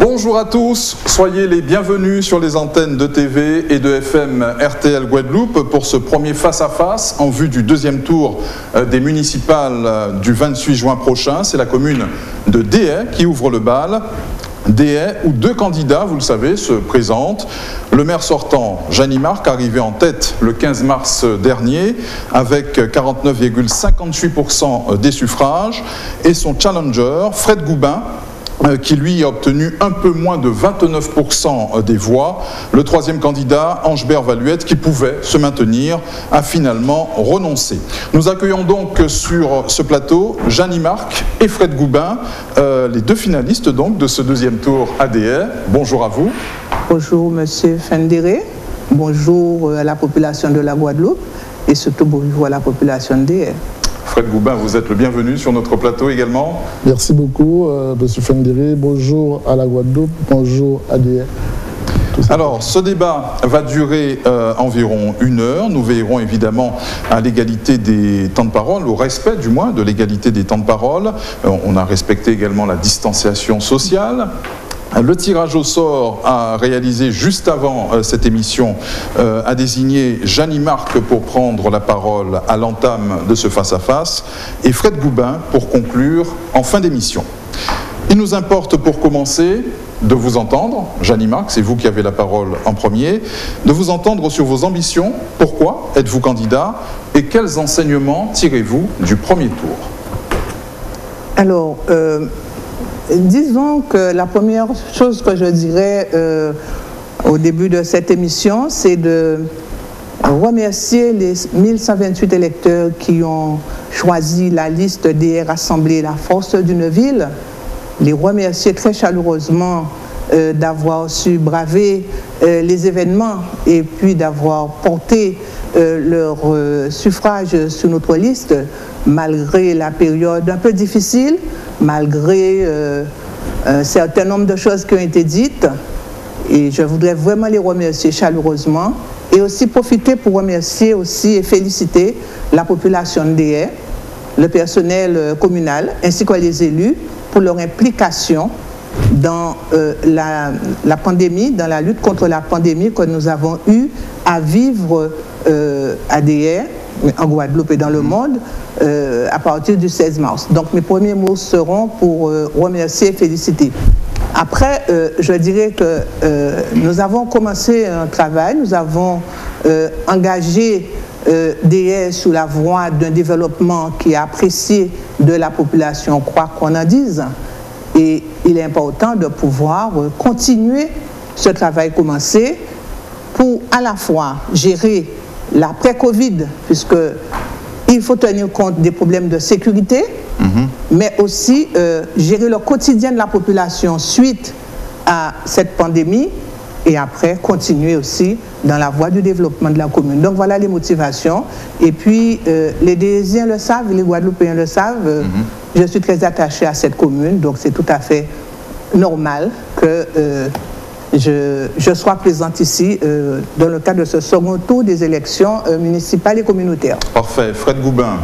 Bonjour à tous, soyez les bienvenus sur les antennes de TV et de FM RTL Guadeloupe pour ce premier face-à-face en vue du deuxième tour euh, des municipales euh, du 28 juin prochain. C'est la commune de Déhay qui ouvre le bal. Déhay, où deux candidats, vous le savez, se présentent. Le maire sortant, Jeannie Marc, arrivé en tête le 15 mars dernier, avec 49,58% des suffrages, et son challenger, Fred Goubin, qui lui a obtenu un peu moins de 29% des voix. Le troisième candidat, Angebert Valuette, qui pouvait se maintenir, a finalement renoncé. Nous accueillons donc sur ce plateau Jeannie Marc et Fred Goubin, euh, les deux finalistes donc de ce deuxième tour ADR. Bonjour à vous. Bonjour Monsieur Fendéré, bonjour à la population de la Guadeloupe et surtout bonjour à la population d'ADR. Fred Goubin, vous êtes le bienvenu sur notre plateau également. Merci beaucoup, euh, Monsieur Fendéré. Bonjour à la Guadeloupe, bonjour à DIA. Alors, ce débat va durer euh, environ une heure. Nous veillerons évidemment à l'égalité des temps de parole, au respect du moins de l'égalité des temps de parole. Euh, on a respecté également la distanciation sociale. Le tirage au sort a réalisé juste avant euh, cette émission euh, a désigné Jeannie Marc pour prendre la parole à l'entame de ce face-à-face et Fred Goubin pour conclure en fin d'émission. Il nous importe pour commencer de vous entendre, Jeannie Marc, c'est vous qui avez la parole en premier, de vous entendre sur vos ambitions, pourquoi êtes-vous candidat et quels enseignements tirez-vous du premier tour? Alors, euh, Disons que la première chose que je dirais euh, au début de cette émission, c'est de remercier les 1128 électeurs qui ont choisi la liste des rassemblés la force d'une ville, les remercier très chaleureusement euh, d'avoir su braver euh, les événements et puis d'avoir porté leur suffrage sur notre liste malgré la période un peu difficile malgré euh, un certain nombre de choses qui ont été dites. Et je voudrais vraiment les remercier chaleureusement et aussi profiter pour remercier aussi et féliciter la population d'Air, le personnel euh, communal ainsi que les élus pour leur implication dans euh, la, la, pandémie, dans la lutte contre la pandémie que nous avons eu à vivre à DR en Guadeloupe et dans le monde euh, à partir du 16 mars. Donc mes premiers mots seront pour euh, remercier et féliciter. Après, euh, je dirais que nous avons commencé un travail, nous avons engagé DS sous la voie d'un développement qui est apprécié de la population, quoi qu'on en dise. Et il est important de pouvoir continuer ce travail commencé pour à la fois gérer l'après-Covid, puisque il faut tenir compte des problèmes de sécurité, mhm. mais aussi euh, gérer le quotidien de la population suite à cette pandémie et après continuer aussi dans la voie du développement de la commune. Donc voilà les motivations. Et puis euh, les Désiens le savent, les Guadeloupéens le savent, euh, mhm. je suis très attaché à cette commune, donc c'est tout à fait normal que je, sois présente ici euh, dans le cadre de ce second tour des élections euh, municipales et communautaires. Parfait. Fred Goubin,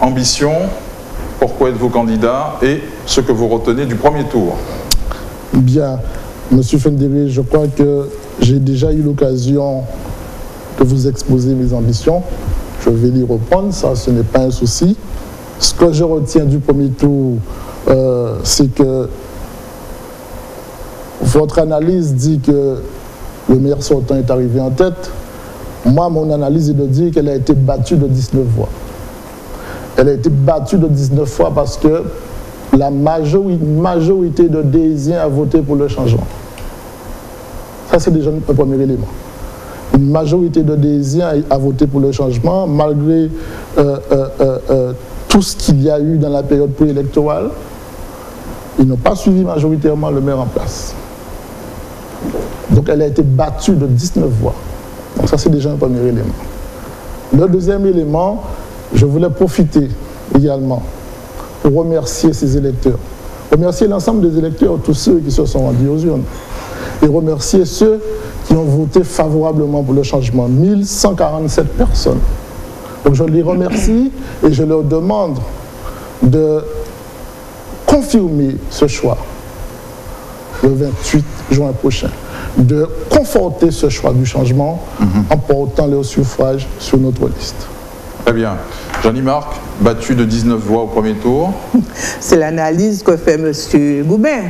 ambition, pourquoi êtes-vous candidat et ce que vous retenez du premier tour? Bien, Monsieur Fendéré, je crois que j'ai déjà eu l'occasion de vous exposer mes ambitions. Je vais les reprendre, ça ce n'est pas un souci. Ce que je retiens du premier tour, euh, c'est que votre analyse dit que le maire sortant est arrivé en tête. Moi, mon analyse est de dire qu'elle a été battue de 19 voix. Elle a été battue de 19 fois parce que la majorité de désirs a voté pour le changement. Ça, c'est déjà un premier élément. Une majorité de désirs a voté pour le changement, malgré euh, euh, euh, tout ce qu'il y a eu dans la période préélectorale. Ils n'ont pas suivi majoritairement le maire en place. Donc elle a été battue de 19 voix. Donc ça c'est déjà un premier élément. Le deuxième élément, je voulais profiter également pour remercier ces électeurs. Remercier l'ensemble des électeurs, tous ceux qui se sont rendus aux urnes. Et remercier ceux qui ont voté favorablement pour le changement. 1147 personnes. Donc je les remercie et je leur demande de confirmer ce choix le 28 juin prochain, de conforter ce choix du changement en portant le suffrage sur notre liste. Très bien. Jeannie Marc, battu de 19 voix au premier tour. C'est l'analyse que fait M. Goubin.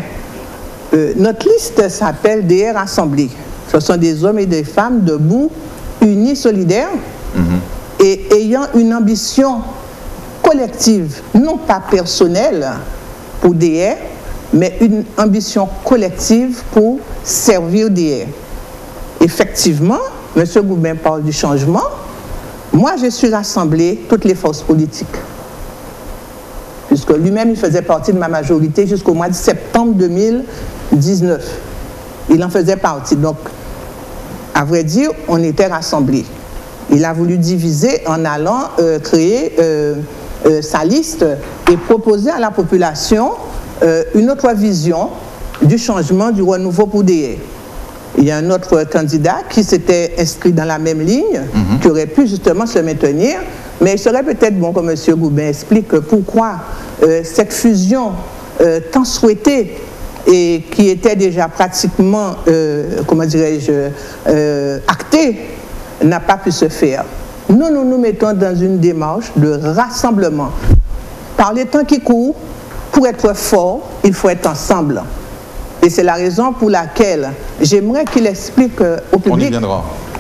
Euh, notre liste s'appelle DR Assemblée. Ce sont des hommes et des femmes debout, unis, solidaires, et ayant une ambition collective, non pas personnelle pour DR, mais une ambition collective pour servir DR. Effectivement, M. Goubin parle du changement. Moi, je suis rassemblé toutes les forces politiques. Puisque lui-même, il faisait partie de ma majorité jusqu'au mois de septembre 2019. Il en faisait partie. Donc, à vrai dire, on était rassemblés. Il a voulu diviser en allant euh, créer euh, euh, sa liste et proposer à la population une autre vision du changement, du renouveau pour DE. Il y a un autre candidat qui s'était inscrit dans la même ligne, qui aurait pu justement se maintenir, mais il serait peut-être bon que M. Goubin explique pourquoi cette fusion tant souhaitée et qui était déjà pratiquement, comment dirais-je, actée, n'a pas pu se faire. Nous, nous nous mettons dans une démarche de rassemblement. Par les temps qui courent, pour être fort, il faut être ensemble. Et c'est la raison pour laquelle j'aimerais qu'il explique euh, au public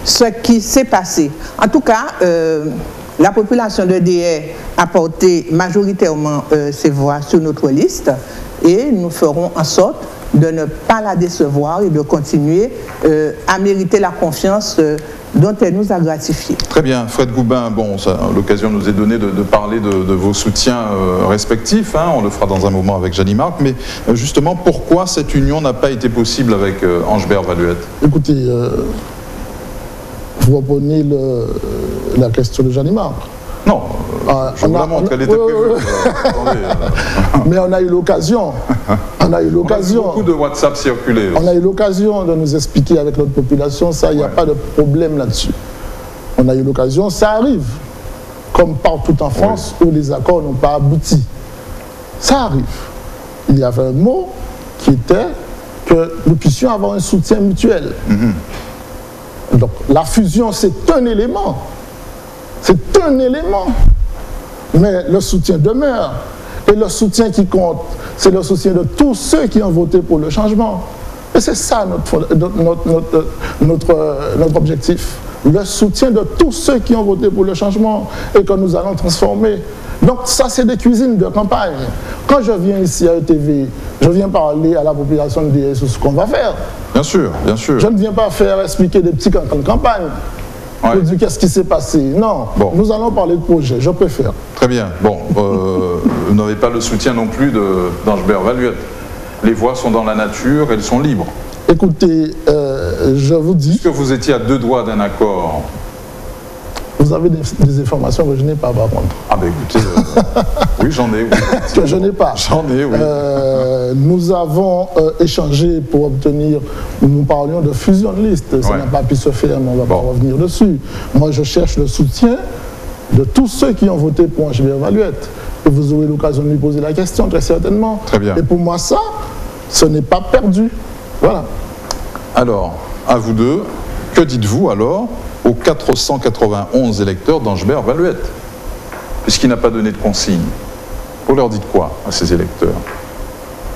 ce qui s'est passé. En tout cas, euh, la population de DR a porté majoritairement euh, ses voix sur notre liste et nous ferons en sorte de ne pas la décevoir et de continuer à mériter la confiance dont elle nous a gratifié. Très bien, Fred Goubin, bon, l'occasion nous est donnée de, parler de, vos soutiens euh, respectifs, hein. on le fera dans un moment avec Jeannie Marc, mais euh, justement, pourquoi cette union n'a pas été possible avec euh, Angebert Valuette? Écoutez, vous reprenez la question de Jeannie Marc. Non, je vous la montre, elle était prévue. Mais on a eu l'occasion. On a eu l'occasion. Beaucoup de WhatsApp circulé. On a eu l'occasion de nous expliquer avec notre population, ça, il n'y a pas de problème là-dessus. On a eu l'occasion, ça arrive. Comme partout en France où les accords n'ont pas abouti. Ça arrive. Il y avait un mot qui était que nous puissions avoir un soutien mutuel. Mhm. Donc la fusion, c'est un élément. C'est un élément. Mais le soutien demeure. Et le soutien qui compte, c'est le soutien de tous ceux qui ont voté pour le changement. Et c'est ça notre, notre, notre, objectif. Le soutien de tous ceux qui ont voté pour le changement et que nous allons transformer. Donc ça, c'est des cuisines de campagne. Quand je viens ici à ETV, je viens parler à la population de ce qu'on va faire. Bien sûr, bien sûr. Je ne viens pas faire expliquer des petits cantons de campagne qu'est-ce qui s'est passé. Non, nous allons parler de projet, je préfère. Très bien. Bon, euh, vous n'avez pas le soutien non plus d'Angebert Valuette. Les voix sont dans la nature, elles sont libres. Écoutez, euh, je vous dis... que vous étiez à deux doigts d'un accord vous avez des, informations que je n'ai pas, par contre. Ah ben écoutez, euh, oui j'en ai. Oui, que je n'ai pas. J'en ai, oui. Euh, nous avons euh, échangé pour obtenir, nous parlions de fusion de liste. Ça n'a pas pu se faire, mais on va pas revenir dessus. Moi, je cherche le soutien de tous ceux qui ont voté pour Angélien Valuette. Et vous aurez l'occasion de lui poser la question, très certainement. Très bien. Et pour moi, ça, ce n'est pas perdu. Voilà. Alors, à vous deux, que dites-vous alors aux 491 électeurs d'Angebert Valuette, puisqu'il n'a pas donné de consigne. Vous leur dites quoi à ces électeurs?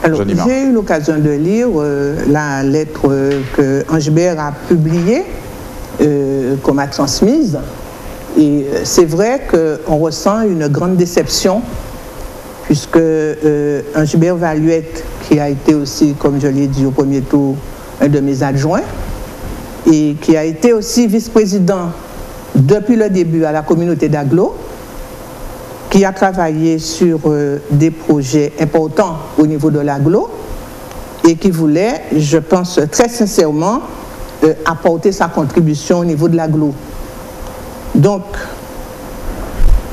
J'ai eu l'occasion de lire euh, la lettre que Angebert a publiée, euh, qu'on m'a transmise. Et euh, c'est vrai qu'on ressent une grande déception, puisque Angebert Valuette, qui a été aussi, comme je l'ai dit au premier tour, un de mes adjoints, et qui a été aussi vice-président depuis le début à la communauté d'Aglo, qui a travaillé sur euh, des projets importants au niveau de l'Aglo et qui voulait, je pense très sincèrement, euh, apporter sa contribution au niveau de l'Aglo. Donc,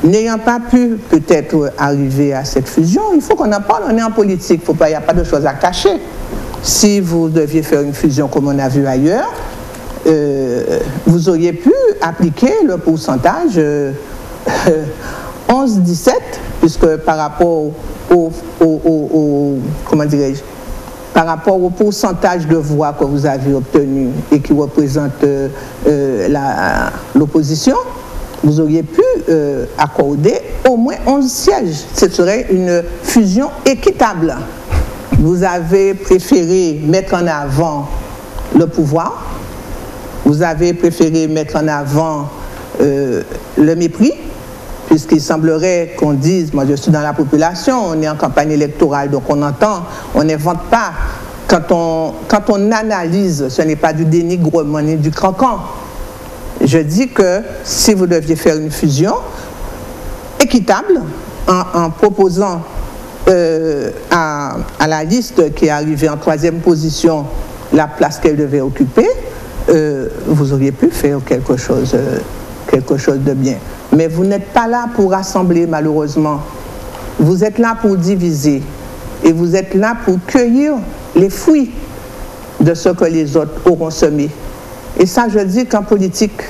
n'ayant pas pu peut-être arriver à cette fusion, il faut qu'on en parle, on est en politique, il n'y a pas de choses à cacher. Si vous deviez faire une fusion comme on a vu ailleurs, euh, vous auriez pu appliquer le pourcentage 11-17, euh, puisque par rapport au, comment dirais-je, par rapport au pourcentage de voix que vous avez obtenu et qui représente l'opposition, vous auriez pu accorder au moins 11 sièges. Ce serait une fusion équitable. Vous avez préféré mettre en avant le pouvoir, vous avez préféré mettre en avant euh, le mépris, puisqu'il semblerait qu'on dise, moi je suis dans la population, on est en campagne électorale, donc on entend, on n'invente pas. Quand on, analyse, ce n'est pas du dénigrement ni du crancan. Je dis que si vous deviez faire une fusion équitable, en, proposant euh, à, la liste qui est arrivée en troisième position la place qu'elle devait occuper, euh, vous auriez pu faire quelque chose, euh, quelque chose de bien. Mais vous n'êtes pas là pour rassembler, malheureusement. Vous êtes là pour diviser. Et vous êtes là pour cueillir les fruits de ce que les autres auront semé. Et ça, je dis qu'en politique,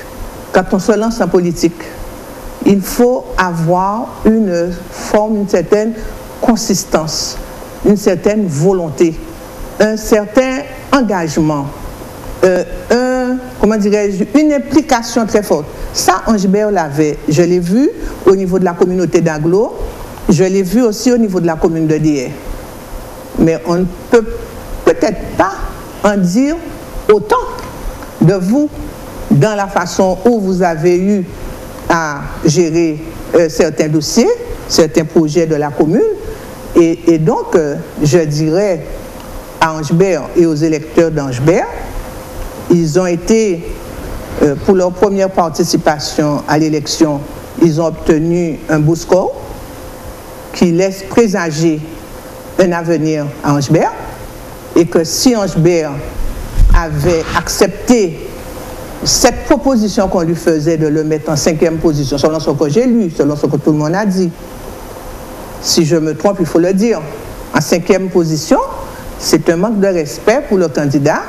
quand on se lance en politique, il faut avoir une forme, une certaine consistance, une certaine volonté, un certain engagement, euh, un, comment dirais-je, une implication très forte. Ça, Angibert l'avait. Je l'ai vu au niveau de la communauté d'Aglo, je l'ai vu aussi au niveau de la commune de Die. Mais on ne peut peut-être pas en dire autant de vous dans la façon où vous avez eu à gérer euh, certains dossiers, certains projets de la commune. Et, donc, euh, je dirais à Angebert et aux électeurs d'Angebert, ils ont été, euh, pour leur première participation à l'élection, ils ont obtenu un beau score qui laisse présager un avenir à Angebert et que si Angebert avait accepté cette proposition qu'on lui faisait de le mettre en cinquième position, selon ce que j'ai lu, selon ce que tout le monde a dit, si je me trompe, il faut le dire, en cinquième position, c'est un manque de respect pour le candidat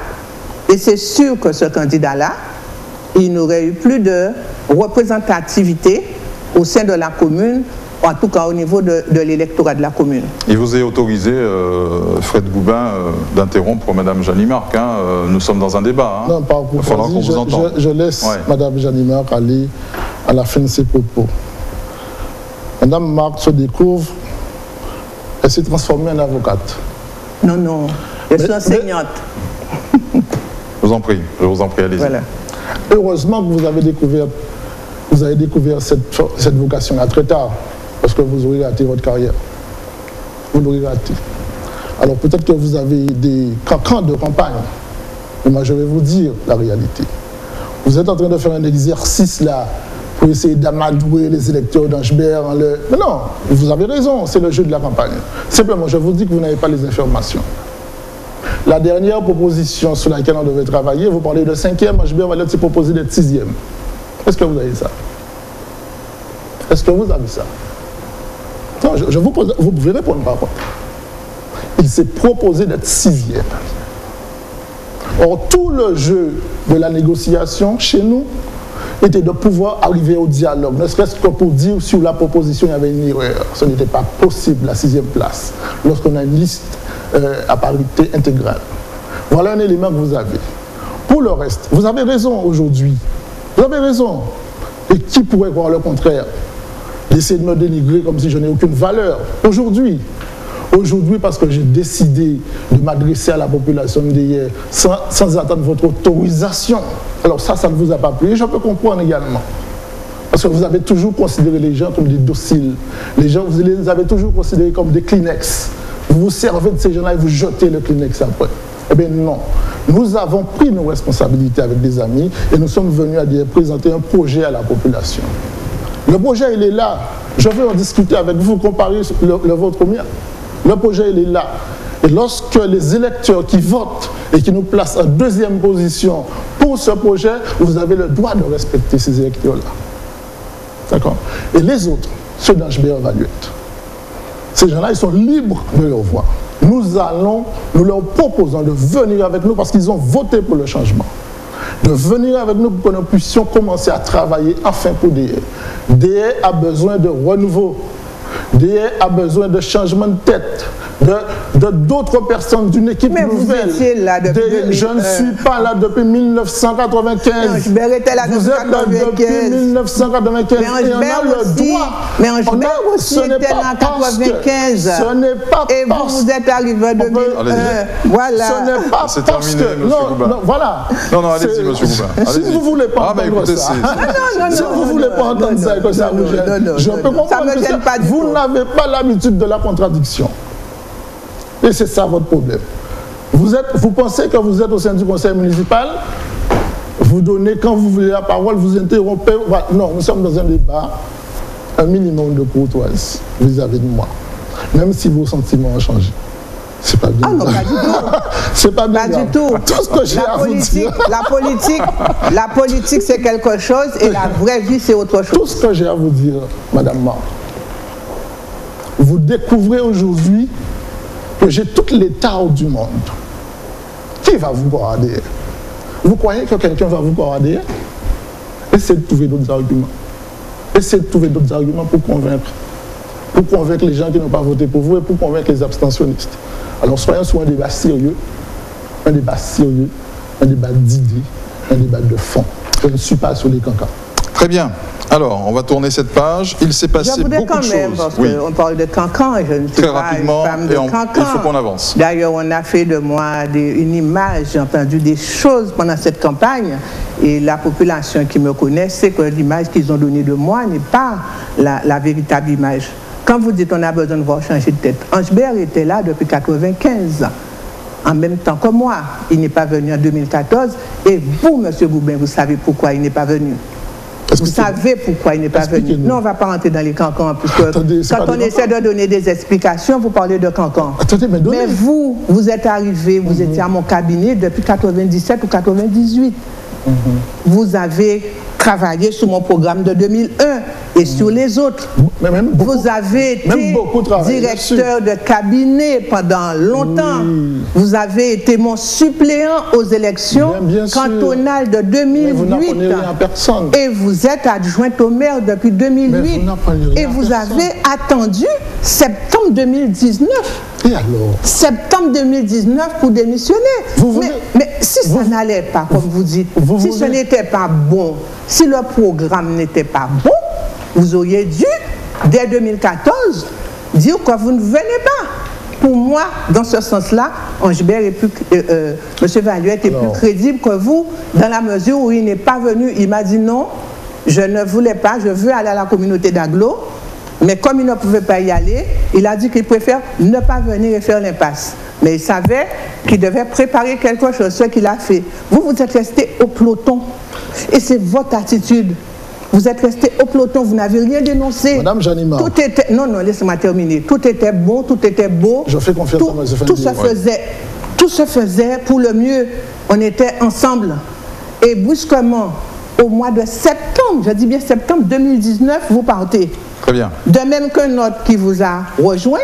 et c'est sûr que ce candidat-là, il n'aurait eu plus de représentativité au sein de la commune, en tout cas au niveau de, l'électorat de la commune. Il vous est autorisé, euh, Fred Goubin, euh, d'interrompre Mme Janimarc. Hein, euh, nous sommes dans un débat. Hein. Non, pas Il faudra qu'on vous entende. Je, laisse Mme Janimarc aller à la fin de ses propos. Mme Marc se découvre, elle s'est transformée en avocate. Non, non, je suis enseignante. Je vous en prie, je vous en prie, allez-y. Heureusement que vous avez découvert, vous avez découvert cette, cette vocation-là très tard, parce que vous aurez raté votre carrière. Vous l'aurez raté. Alors peut-être que vous avez des cancans de campagne, mais moi je vais vous dire la réalité. Vous êtes en train de faire un exercice là pour essayer d'amadouer les électeurs d'Angebert. Le... Mais non, vous avez raison, c'est le jeu de la campagne. Simplement, je vous dis que vous n'avez pas les informations. La dernière proposition sur laquelle on devait travailler, vous parlez de cinquième, Angebert va laisser proposer d'être sixième. Est-ce que vous avez ça? Est-ce que vous avez ça? Non, je, vous pose, vous pouvez répondre par. Il s'est proposé d'être sixième. Or, tout le jeu de la négociation chez nous, était de pouvoir arriver au dialogue, ne serait-ce que pour dire sur la proposition il y avait une erreur. Ce n'était pas possible la sixième place lorsqu'on a une liste euh, à parité intégrale. Voilà un élément que vous avez. Pour le reste, vous avez raison aujourd'hui. Vous avez raison. Et qui pourrait croire le contraire? D'essayer de me dénigrer comme si je n'ai aucune valeur. Aujourd'hui, Aujourd'hui, parce que j'ai décidé de m'adresser à la population d'hier sans, sans, attendre votre autorisation. Alors ça, ça ne vous a pas plu. Je peux comprendre également. Parce que vous avez toujours considéré les gens comme des dociles. Les gens, vous les avez toujours considérés comme des Kleenex. Vous vous servez de ces gens-là et vous jetez le Kleenex après. Eh bien non. Nous avons pris nos responsabilités avec des amis et nous sommes venus à dire, présenter un projet à la population. Le projet, il est là. Je veux en discuter avec vous, comparer le, vôtre au mien. Le projet, il est là. Et lorsque les électeurs qui votent et qui nous placent en deuxième position pour ce projet, vous avez le droit de respecter ces électeurs-là. D'accord? Et les autres, ceux d'HBR Valuette, ces gens-là, ils sont libres de leur voix. Nous allons, nous leur proposons de venir avec nous parce qu'ils ont voté pour le changement. De venir avec nous pour que nous puissions commencer à travailler enfin pour DE. DE a besoin de renouveau. DE a besoin de changement de tête. de d'autres personnes, d'une équipe Mais vous nouvelle. étiez là depuis 2000, je ne suis pas là depuis 1995. Mais Angebert était là Vous depuis êtes là depuis 95. 1995. Mais et on a le aussi- droit. mais On a- aussi ce n'est était pas là en parce que- 95. Ce n'est pas Et vous, vous êtes arrivé en On peut- 2001. Allez-y. Voilà. Ce n'est pas C'est parce terminé, que... monsieur non, non, voilà. Non, non, allez-y, monsieur Goubin, Si vous ne voulez pas Ah, mais entendre écoutez, ça... non, non, si non, vous ne non, voulez pas non, entendre non, ça et que ça non, vous gêne, non, non, je non, peux non. Ça comprendre me gêne pas du vous tout. N'avez pas l'habitude de la contradiction. Et c'est ça votre problème. Vous, êtes, vous pensez que vous êtes au sein du conseil municipal, vous donnez, quand vous voulez la parole, vous interrompez. Non, nous sommes dans un débat, un minimum de courtoisie vis-à-vis de moi. Même si vos sentiments ont changé. C'est pas bien. Ah non, pas du tout. C'est pas bien. Pas grave. du tout. Tout ce que j'ai La à vous dire. la politique, la politique, c'est quelque chose et la vraie vie, c'est autre chose. Tout ce que j'ai à vous dire, Madame Marc, vous découvrez aujourd'hui que j'ai toutes les tares du monde. Qui va vous derrière Vous croyez que quelqu'un va vous derrière Essayez de trouver d'autres arguments. Essayez de trouver d'autres arguments pour convaincre. Pour convaincre les gens qui n'ont pas voté pour vous et pour convaincre les abstentionnistes. Alors soyons sur un débat sérieux, un débat sérieux, un débat d'idées, un débat de fond. Je ne suis pas sur les cancans. Très bien. Alors, on va tourner cette page. Il s'est passé beaucoup quand de même, choses. parce Oui. qu'on parle de cancan et je ne suis Très pas rapidement, une femme et de on- cancan. il faut qu'on avance. D'ailleurs, on a fait de moi des- une image, j'ai entendu des choses pendant cette campagne et la population qui me connaît sait que l'image qu'ils ont donnée de moi n'est pas la, la véritable image. Quand vous dites on a besoin de voir changer de tête, Angebert était là depuis 95 en même temps que moi. Il n'est pas venu en 2014 et vous, Monsieur Goubin, vous savez pourquoi il n'est pas venu. Vous savez pourquoi il n'est pas venu. Non, on ne va pas rentrer dans les cancans, puisque Attendez, quand on essaie de donner des explications, vous parlez de cancans. Attendez, mais vous, vous êtes arrivé, vous étiez à mon cabinet depuis 97 ou 98. Vous avez travaillé sur mon programme de 2001 et sur les autres. Mais même beaucoup- Vous avez été directeur de cabinet pendant longtemps. Vous avez été mon suppléant aux élections Bien, bien sûr. cantonales de Mais vous 2008. n'apprenez rien à personne. Et vous êtes adjointe au maire depuis 2008. Mais vous n'apprenez rien Et vous avez attendu septembre 2019 Et alors septembre 2019 pour démissionner. Vous mais, voulez- mais si ça n'allait pas, comme vous dites, vous si ce n'était pas bon, si le programme n'était pas bon, vous auriez dû, dès 2014, dire que vous ne venez pas. Pour moi, dans ce sens-là, Angebert est plus, euh, euh, M. Valuette est plus crédible que vous, dans la mesure où il n'est pas venu. Il m'a dit non, je ne voulais pas, je veux aller à la communauté d'Aglo. Mais comme il ne pouvait pas y aller, il a dit qu'il préfère ne pas venir et faire l'impasse. Mais il savait qu'il devait préparer quelque chose, ce qu'il a fait. Vous, vous êtes resté au peloton. Et c'est votre attitude. Vous êtes resté au peloton, vous n'avez rien dénoncé. Madame Janima. Tout était. Non, non, laissez-moi terminer. Tout était bon, tout était beau. Je fais confiance tout, à monsieur tout se faisait. Tout se faisait pour le mieux. On était ensemble. Et brusquement, au mois de septembre, je dis bien septembre 2019, vous partez. Très bien. De même qu'un autre qui vous a rejoint,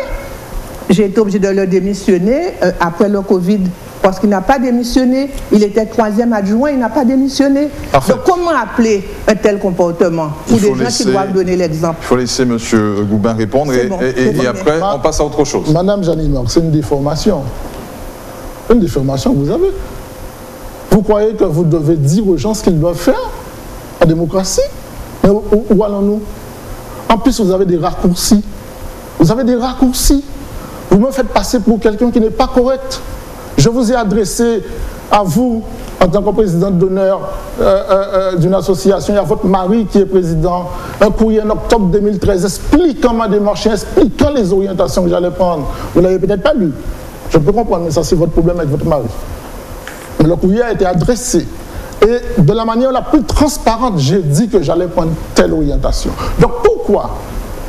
j'ai été obligé de le démissionner euh, après le Covid. Parce qu'il n'a pas démissionné, il était troisième adjoint, il n'a pas démissionné. Parfait. Donc comment appeler un tel comportement pour Il des faut gens laisser- qui doivent donner l'exemple? Il faut laisser M. Goubin répondre et, bon, après, Ma- on passe à autre chose. Madame Janine c'est une déformation. Une déformation que vous avez. Vous croyez que vous devez dire aux gens ce qu'ils doivent faire en démocratie? Mais où allons-nous? En plus, vous avez des raccourcis. Vous avez des raccourcis. Vous me faites passer pour quelqu'un qui n'est pas correct. Je vous ai adressé à vous, en tant que présidente d'honneur euh, euh, euh, d'une association, et à votre mari qui est président, un courrier en octobre 2013 expliquant ma démarche, expliquant les orientations que j'allais prendre. Vous ne l'avez peut-être pas lu. Je peux comprendre, mais ça c'est votre problème avec votre mari. Mais le courrier a été adressé. Et de la manière la plus transparente, j'ai dit que j'allais prendre telle orientation. Donc pourquoi?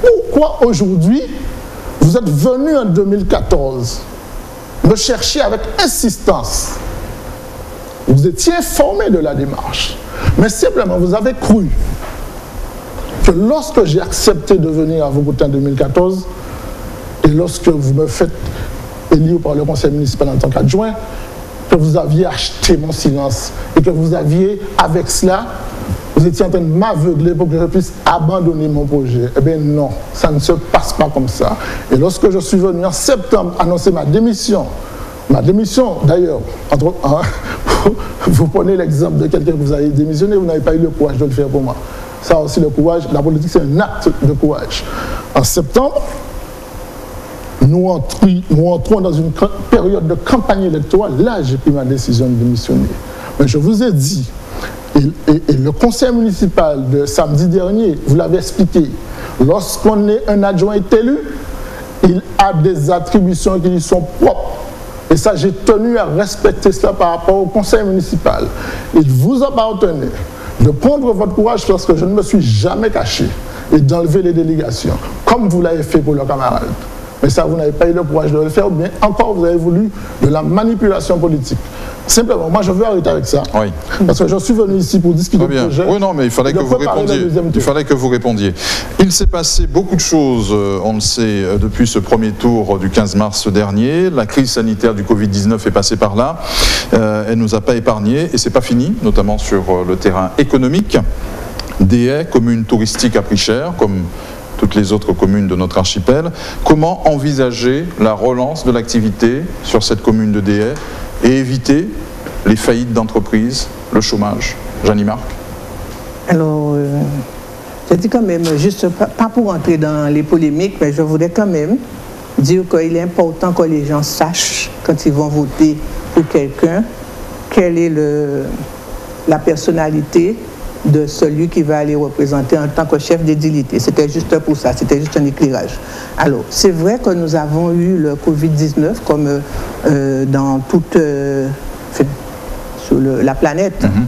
Pourquoi aujourd'hui, vous êtes venu en 2014 me chercher avec insistance Vous étiez informé de la démarche. Mais simplement, vous avez cru que lorsque j'ai accepté de venir à côtés en 2014, et lorsque vous me faites élire par le conseil municipal en tant qu'adjoint, que vous aviez acheté mon silence et que vous aviez, avec cela, vous étiez en train de m'aveugler pour que je puisse abandonner mon projet. Eh bien non, ça ne se passe pas comme ça. Et lorsque je suis venu en septembre annoncer ma démission, ma démission d'ailleurs, hein, vous prenez l'exemple de quelqu'un que vous avez démissionné, vous n'avez pas eu le courage de le faire pour moi. Ça aussi, le courage, la politique, c'est un acte de courage. En septembre, nous entrons, dans une période de campagne électorale. Là, j'ai pris ma décision de démissionner. Mais je vous ai dit, et, le conseil municipal de samedi dernier, vous l'avez expliqué, lorsqu'on est un adjoint est élu, il a des attributions qui lui sont propres. Et ça, j'ai tenu à respecter cela par rapport au conseil municipal. Il vous appartenait de prendre votre courage parce que je ne me suis jamais caché et d'enlever les délégations, comme vous l'avez fait pour le camarade. Mais ça, vous n'avez pas eu le courage de le faire, ou bien encore, vous avez voulu de la manipulation politique. Simplement, moi, je veux arrêter avec ça. Oui. Parce que je suis venu ici pour discuter du projet. Oui, non, mais il fallait que vous répondiez. Il fallait que vous répondiez. Il s'est passé beaucoup de choses, euh, on le sait, euh, depuis ce premier tour du 15 mars dernier. La crise sanitaire du Covid-19 est passée par là. Euh, elle ne nous a pas épargnés et c'est pas fini, notamment sur le terrain économique. Des haies, communes touristiques à prix cher, comme toutes les autres communes de notre archipel. Comment envisager la relance de l'activité sur cette commune de Déhay et éviter les faillites d'entreprises, le chômage? Jeannie Marc Alors, euh, je dis quand même, juste pas, pour entrer dans les polémiques, mais je voudrais quand même dire qu'il est important que les gens sachent, quand ils vont voter pour quelqu'un, quelle est la personnalité de celui qui va aller représenter en tant que chef d'édilité. C'était juste pour ça, c'était juste un éclairage. Alors, c'est vrai que nous avons eu le Covid-19 comme euh, dans toute euh, sur la planète. Mhm.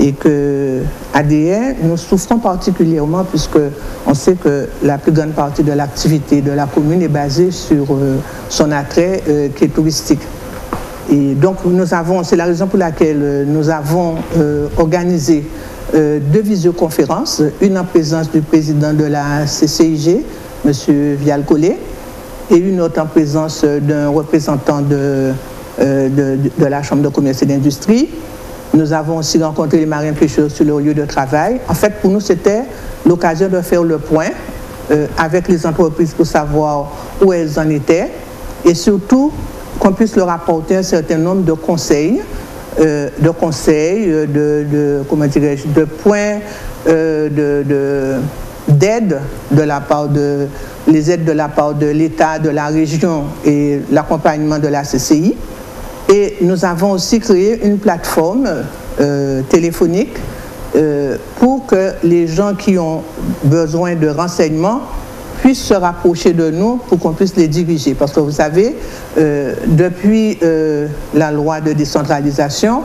Et que ADN, nous souffrons particulièrement puisque on sait que la plus grande partie de l'activité de la commune est basée sur euh, son attrait qui est touristique. Et donc, nous avons, c'est la raison pour laquelle nous avons organisé euh, deux visioconférences, une en présence du président de la CCIG, M. Vial Collet, et une autre en présence d'un représentant de, euh, de, la Chambre de commerce et d'industrie. Nous avons aussi rencontré les marins pêcheurs sur leur lieu de travail. En fait, pour nous, c'était l'occasion de faire le point euh, avec les entreprises pour savoir où elles en étaient et surtout qu'on puisse leur apporter un certain nombre de conseils euh, de conseils, euh, de, points euh, d'aide de, la part de les aides de la part de l'État, de la région et l'accompagnement de la CCI. Et nous avons aussi créé une plateforme téléphonique pour que les gens qui ont besoin de renseignements puissent se rapprocher de nous pour qu'on puisse les diriger. Parce que vous savez, euh, depuis euh, la loi de décentralisation,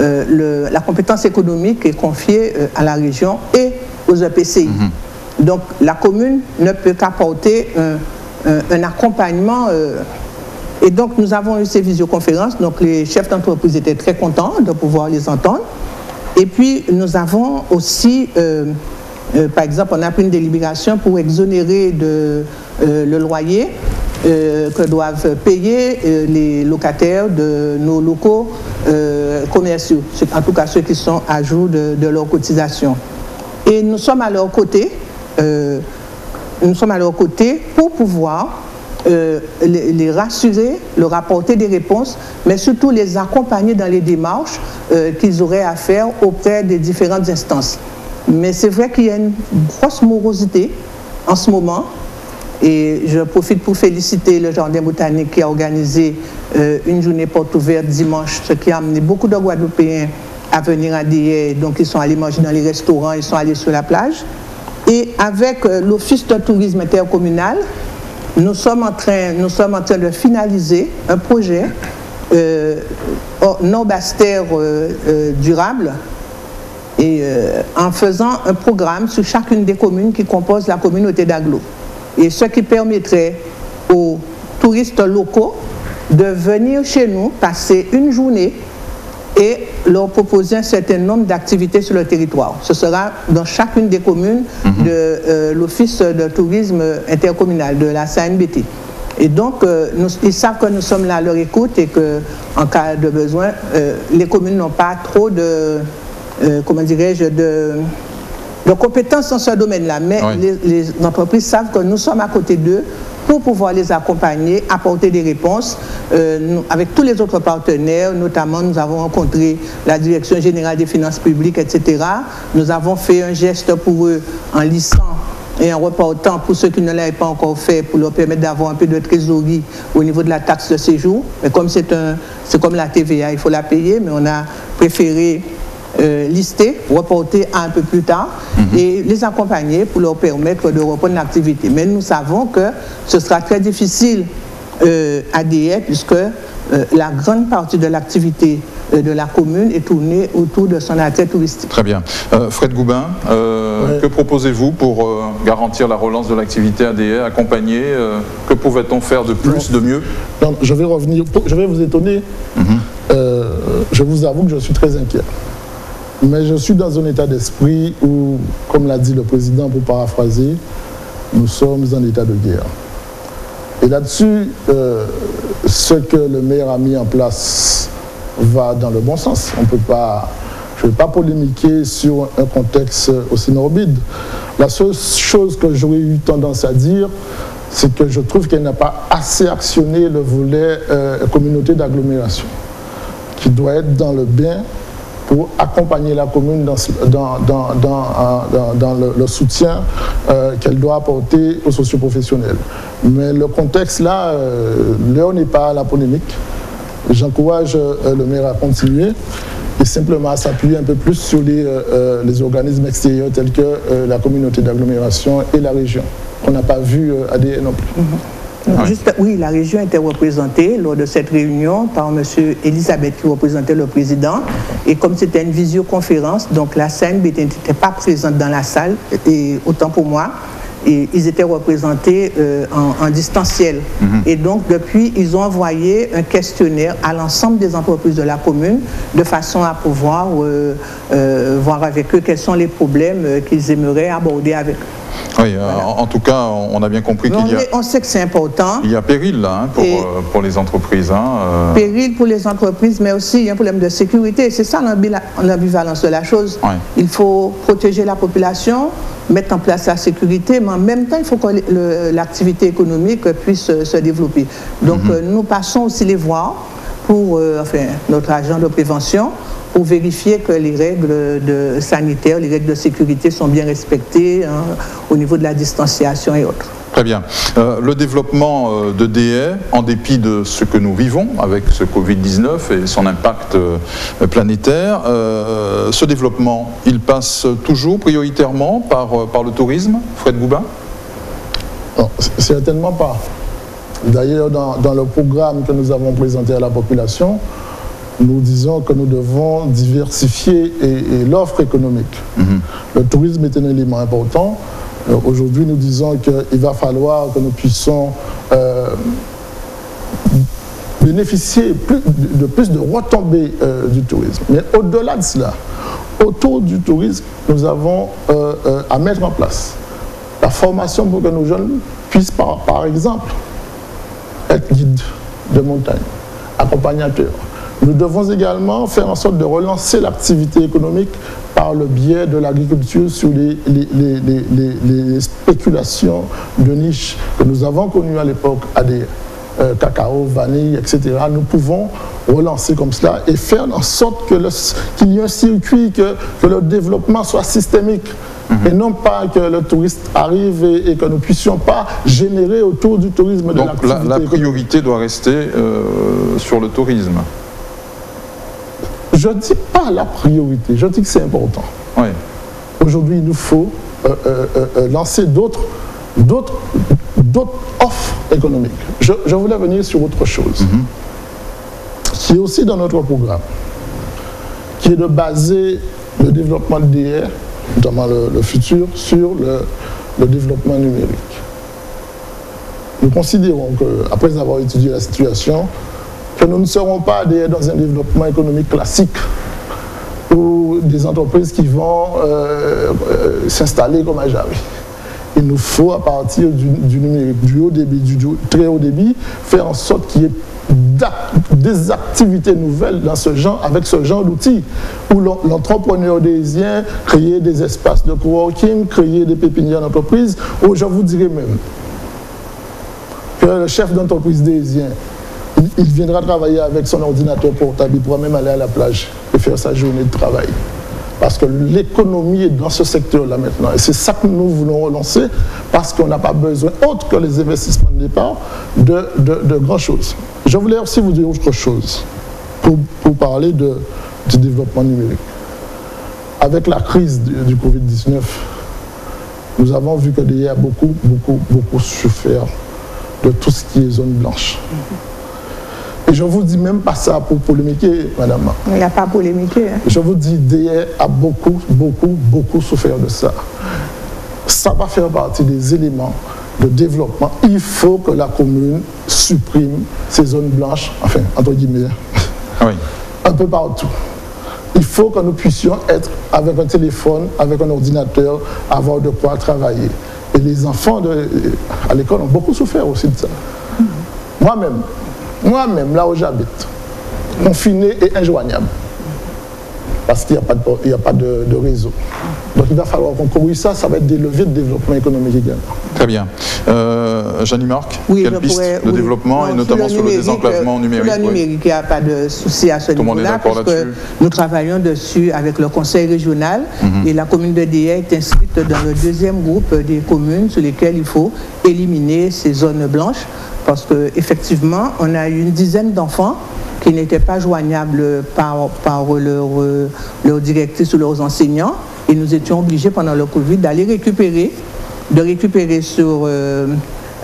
euh, la compétence économique est confiée à la région et aux EPCI. Mhm. Donc la commune ne peut qu'apporter un, accompagnement. et donc nous avons eu ces visioconférences, donc les chefs d'entreprise étaient très contents de pouvoir les entendre. Et puis nous avons aussi euh, par exemple, on a pris une délibération pour exonérer de, euh, le loyer euh, que doivent payer les locataires de nos locaux commerciaux, en tout cas ceux qui sont à jour de, leur cotisation. Et nous sommes à leur côté, nous sommes à leur côté pour pouvoir les, rassurer, leur apporter des réponses, mais surtout les accompagner dans les démarches qu'ils auraient à faire auprès des différentes instances. Mais c'est vrai qu'il y a une grosse morosité en ce moment. Et je profite pour féliciter le Jardin botanique qui a organisé euh, une journée porte ouverte dimanche, ce qui a amené beaucoup de Guadeloupéens à venir à Dié. Donc ils sont allés manger dans les restaurants, ils sont allés sur la plage. Et avec euh, l'Office de tourisme intercommunal, nous sommes en train, nous sommes en train de finaliser un projet euh, non-bastère euh, durable et euh, en faisant un programme sur chacune des communes qui composent la communauté d'Aglo. Et ce qui permettrait aux touristes locaux de venir chez nous, passer une journée et leur proposer un certain nombre d'activités sur le territoire. Ce sera dans chacune des communes mhm. de euh, l'Office de tourisme intercommunal, de la SANBT. Et donc, euh, ils savent que nous sommes là à leur écoute et qu'en cas de besoin, les communes n'ont pas trop de, euh, comment dirais-je, de de compétences dans ce domaine-là. Mais les, entreprises savent que nous sommes à côté d'eux pour pouvoir les accompagner, apporter des réponses. Euh, avec tous les autres partenaires, notamment nous avons rencontré la Direction générale des finances publiques, etc. Nous avons fait un geste pour eux en lissant et en reportant pour ceux qui ne l'avaient pas encore fait pour leur permettre d'avoir un peu de trésorerie au niveau de la taxe de séjour. Mais comme c'est un, c'est comme la TVA, il faut la payer, mais on a préféré euh, lister, reporter un peu plus tard mhm. et les accompagner pour leur permettre de reprendre l'activité. Mais nous savons que ce sera très difficile euh, à dire puisque euh, la grande partie de l'activité euh, de la commune est tournée autour de son attrait touristique. Très bien. Fred Goubin, que proposez-vous pour garantir la relance de l'activité ADR, accompagner Que pouvait-on faire de plus, de mieux? Je vais revenir, je vais vous étonner. Mhm. je vous avoue que je suis très inquiet. Mais je suis dans un état d'esprit où, comme l'a dit le président pour paraphraser, nous sommes en état de guerre. Et là-dessus, euh, ce que le maire a mis en place va dans le bon sens. On peut pas, je ne vais pas polémiquer sur un contexte aussi morbide. La seule chose que j'aurais eu tendance à dire, c'est que je trouve qu'elle n'a pas assez actionné le volet euh, communauté d'agglomération, qui doit être dans le bien pour accompagner la commune dans, dans, dans, le, soutien euh, qu'elle doit apporter aux socioprofessionnels. Mais le contexte là, euh, l'heure n'est pas à la polémique. J'encourage euh, le maire à continuer et simplement à s'appuyer un peu plus sur les, les organismes extérieurs tels que la communauté d'agglomération et la région. On n'a pas vu ADN non plus. Mm-hmm oui, la région était représentée lors de cette réunion par M. Elisabeth qui représentait le président. Et comme c'était une visioconférence, donc la CNB n'était pas présente dans la salle, et autant pour moi. Et ils étaient représentés euh, en, distanciel. Mhm. Et donc, depuis, ils ont envoyé un questionnaire à l'ensemble des entreprises de la commune de façon à pouvoir euh, euh, voir avec eux quels sont les problèmes qu'ils aimeraient aborder avec eux. Oui, euh, en, tout cas, on a bien compris qu'il y a. On sait que c'est important. Il y a péril là hein, pour, euh, pour, les entreprises. Hein, euh. Péril pour les entreprises, mais aussi il y a un problème de sécurité. C'est ça l'ambivalence de la chose. Il faut protéger la population, mettre en place la sécurité, mais en même temps, il faut que l'activité économique puisse se développer. Donc, mhm. nous passons aussi les voir pour enfin, notre agent de prévention pour vérifier que les règles de sanitaires, les règles de sécurité sont bien respectées hein, au niveau de la distanciation et autres. Très bien. Euh, le développement euh, de DE, en dépit de ce que nous vivons avec ce Covid-19 et son impact euh, planétaire, ce développement, il passe toujours prioritairement par, par le tourisme Fred Goubin Certainement pas. D'ailleurs, dans, dans, le programme que nous avons présenté à la population, nous disons que nous devons diversifier l'offre économique. Mhm. Le tourisme est un élément important. Euh, aujourd'hui, nous disons qu'il va falloir que nous puissions euh, bénéficier de plus de retombées euh, du tourisme. Mais au-delà de cela, autour du tourisme, nous avons à mettre en place la formation pour que nos jeunes puissent, par, par exemple, être guides de montagne, accompagnateurs, nous devons également faire en sorte de relancer l'activité économique par le biais de l'agriculture sur les, les, spéculations de niche que nous avons connues à l'époque à des euh, cacao, vanille, etc. Nous pouvons relancer comme cela et faire en sorte qu'il y ait un circuit, que, le développement soit systémique. Mhm. Et non pas que le touriste arrive et, que nous ne puissions pas générer autour du tourisme de l'activité. Donc la, priorité doit rester euh, sur le tourisme je ne dis pas la priorité, je dis que c'est important. Aujourd'hui, il nous faut euh, euh, euh, lancer d'autres offres économiques. Je, voulais venir sur autre chose, mhm. qui est aussi dans notre programme, qui est de baser le développement de DR, notamment le, futur, sur le, le développement numérique. Nous considérons qu'après avoir étudié la situation, que nous ne serons pas dans un développement économique classique ou des entreprises qui vont euh, euh, s'installer comme à. Il nous faut, à partir du, numérique, du haut débit, du, très haut débit, faire en sorte qu'il y ait des activités nouvelles dans ce genre, avec ce genre d'outils, où l'entrepreneur désien créer des espaces de coworking, créer des pépinières d'entreprise, où je vous dirais même que le chef d'entreprise désien, il, viendra travailler avec son ordinateur portable, il pourra même aller à la plage et faire sa journée de travail. Parce que l'économie est dans ce secteur-là maintenant. Et c'est ça que nous voulons relancer, parce qu'on n'a pas besoin, autre que les investissements de départ, de, de, grand chose. Je voulais aussi vous dire autre chose pour, parler de, du développement numérique. Avec la crise du, Covid-19, nous avons vu que DIA a beaucoup, beaucoup, beaucoup souffert de tout ce qui est zone blanche. Et je vous dis même pas ça pour polémiquer, madame. Il n'y a pas polémiquer. Hein. Je vous dis, DIA a beaucoup, beaucoup, beaucoup souffert de ça. Ça va faire partie des éléments de développement. Il faut que la commune supprime ces zones blanches, enfin, entre guillemets, oui. un peu partout. Il faut que nous puissions être avec un téléphone, avec un ordinateur, avoir de quoi travailler. Et les enfants de, à l'école ont beaucoup souffert aussi de ça. Moi-même, moi-même, là où j'habite, confiné et injoignable. Parce qu'il n'y a pas, de, réseau. Donc il va falloir qu'on corrige ça, ça va être des leviers de développement économique également. Très bien. Euh, Jeannie Marc, oui, quelle piste de développement et notamment sur le, désenclavement numérique Sur le numérique, il n'y a pas de souci à ce niveau-là, parce que nous travaillons dessus avec le conseil régional mhm. et la commune de DIA est inscrite dans le deuxième groupe des communes sur lesquelles il faut éliminer ces zones blanches parce qu'effectivement, on a eu une dizaine d'enfants qui n'étaient pas joignables par, par leur, leur directrice ou leurs enseignants. Et nous étions obligés pendant le Covid d'aller récupérer, de récupérer sur euh,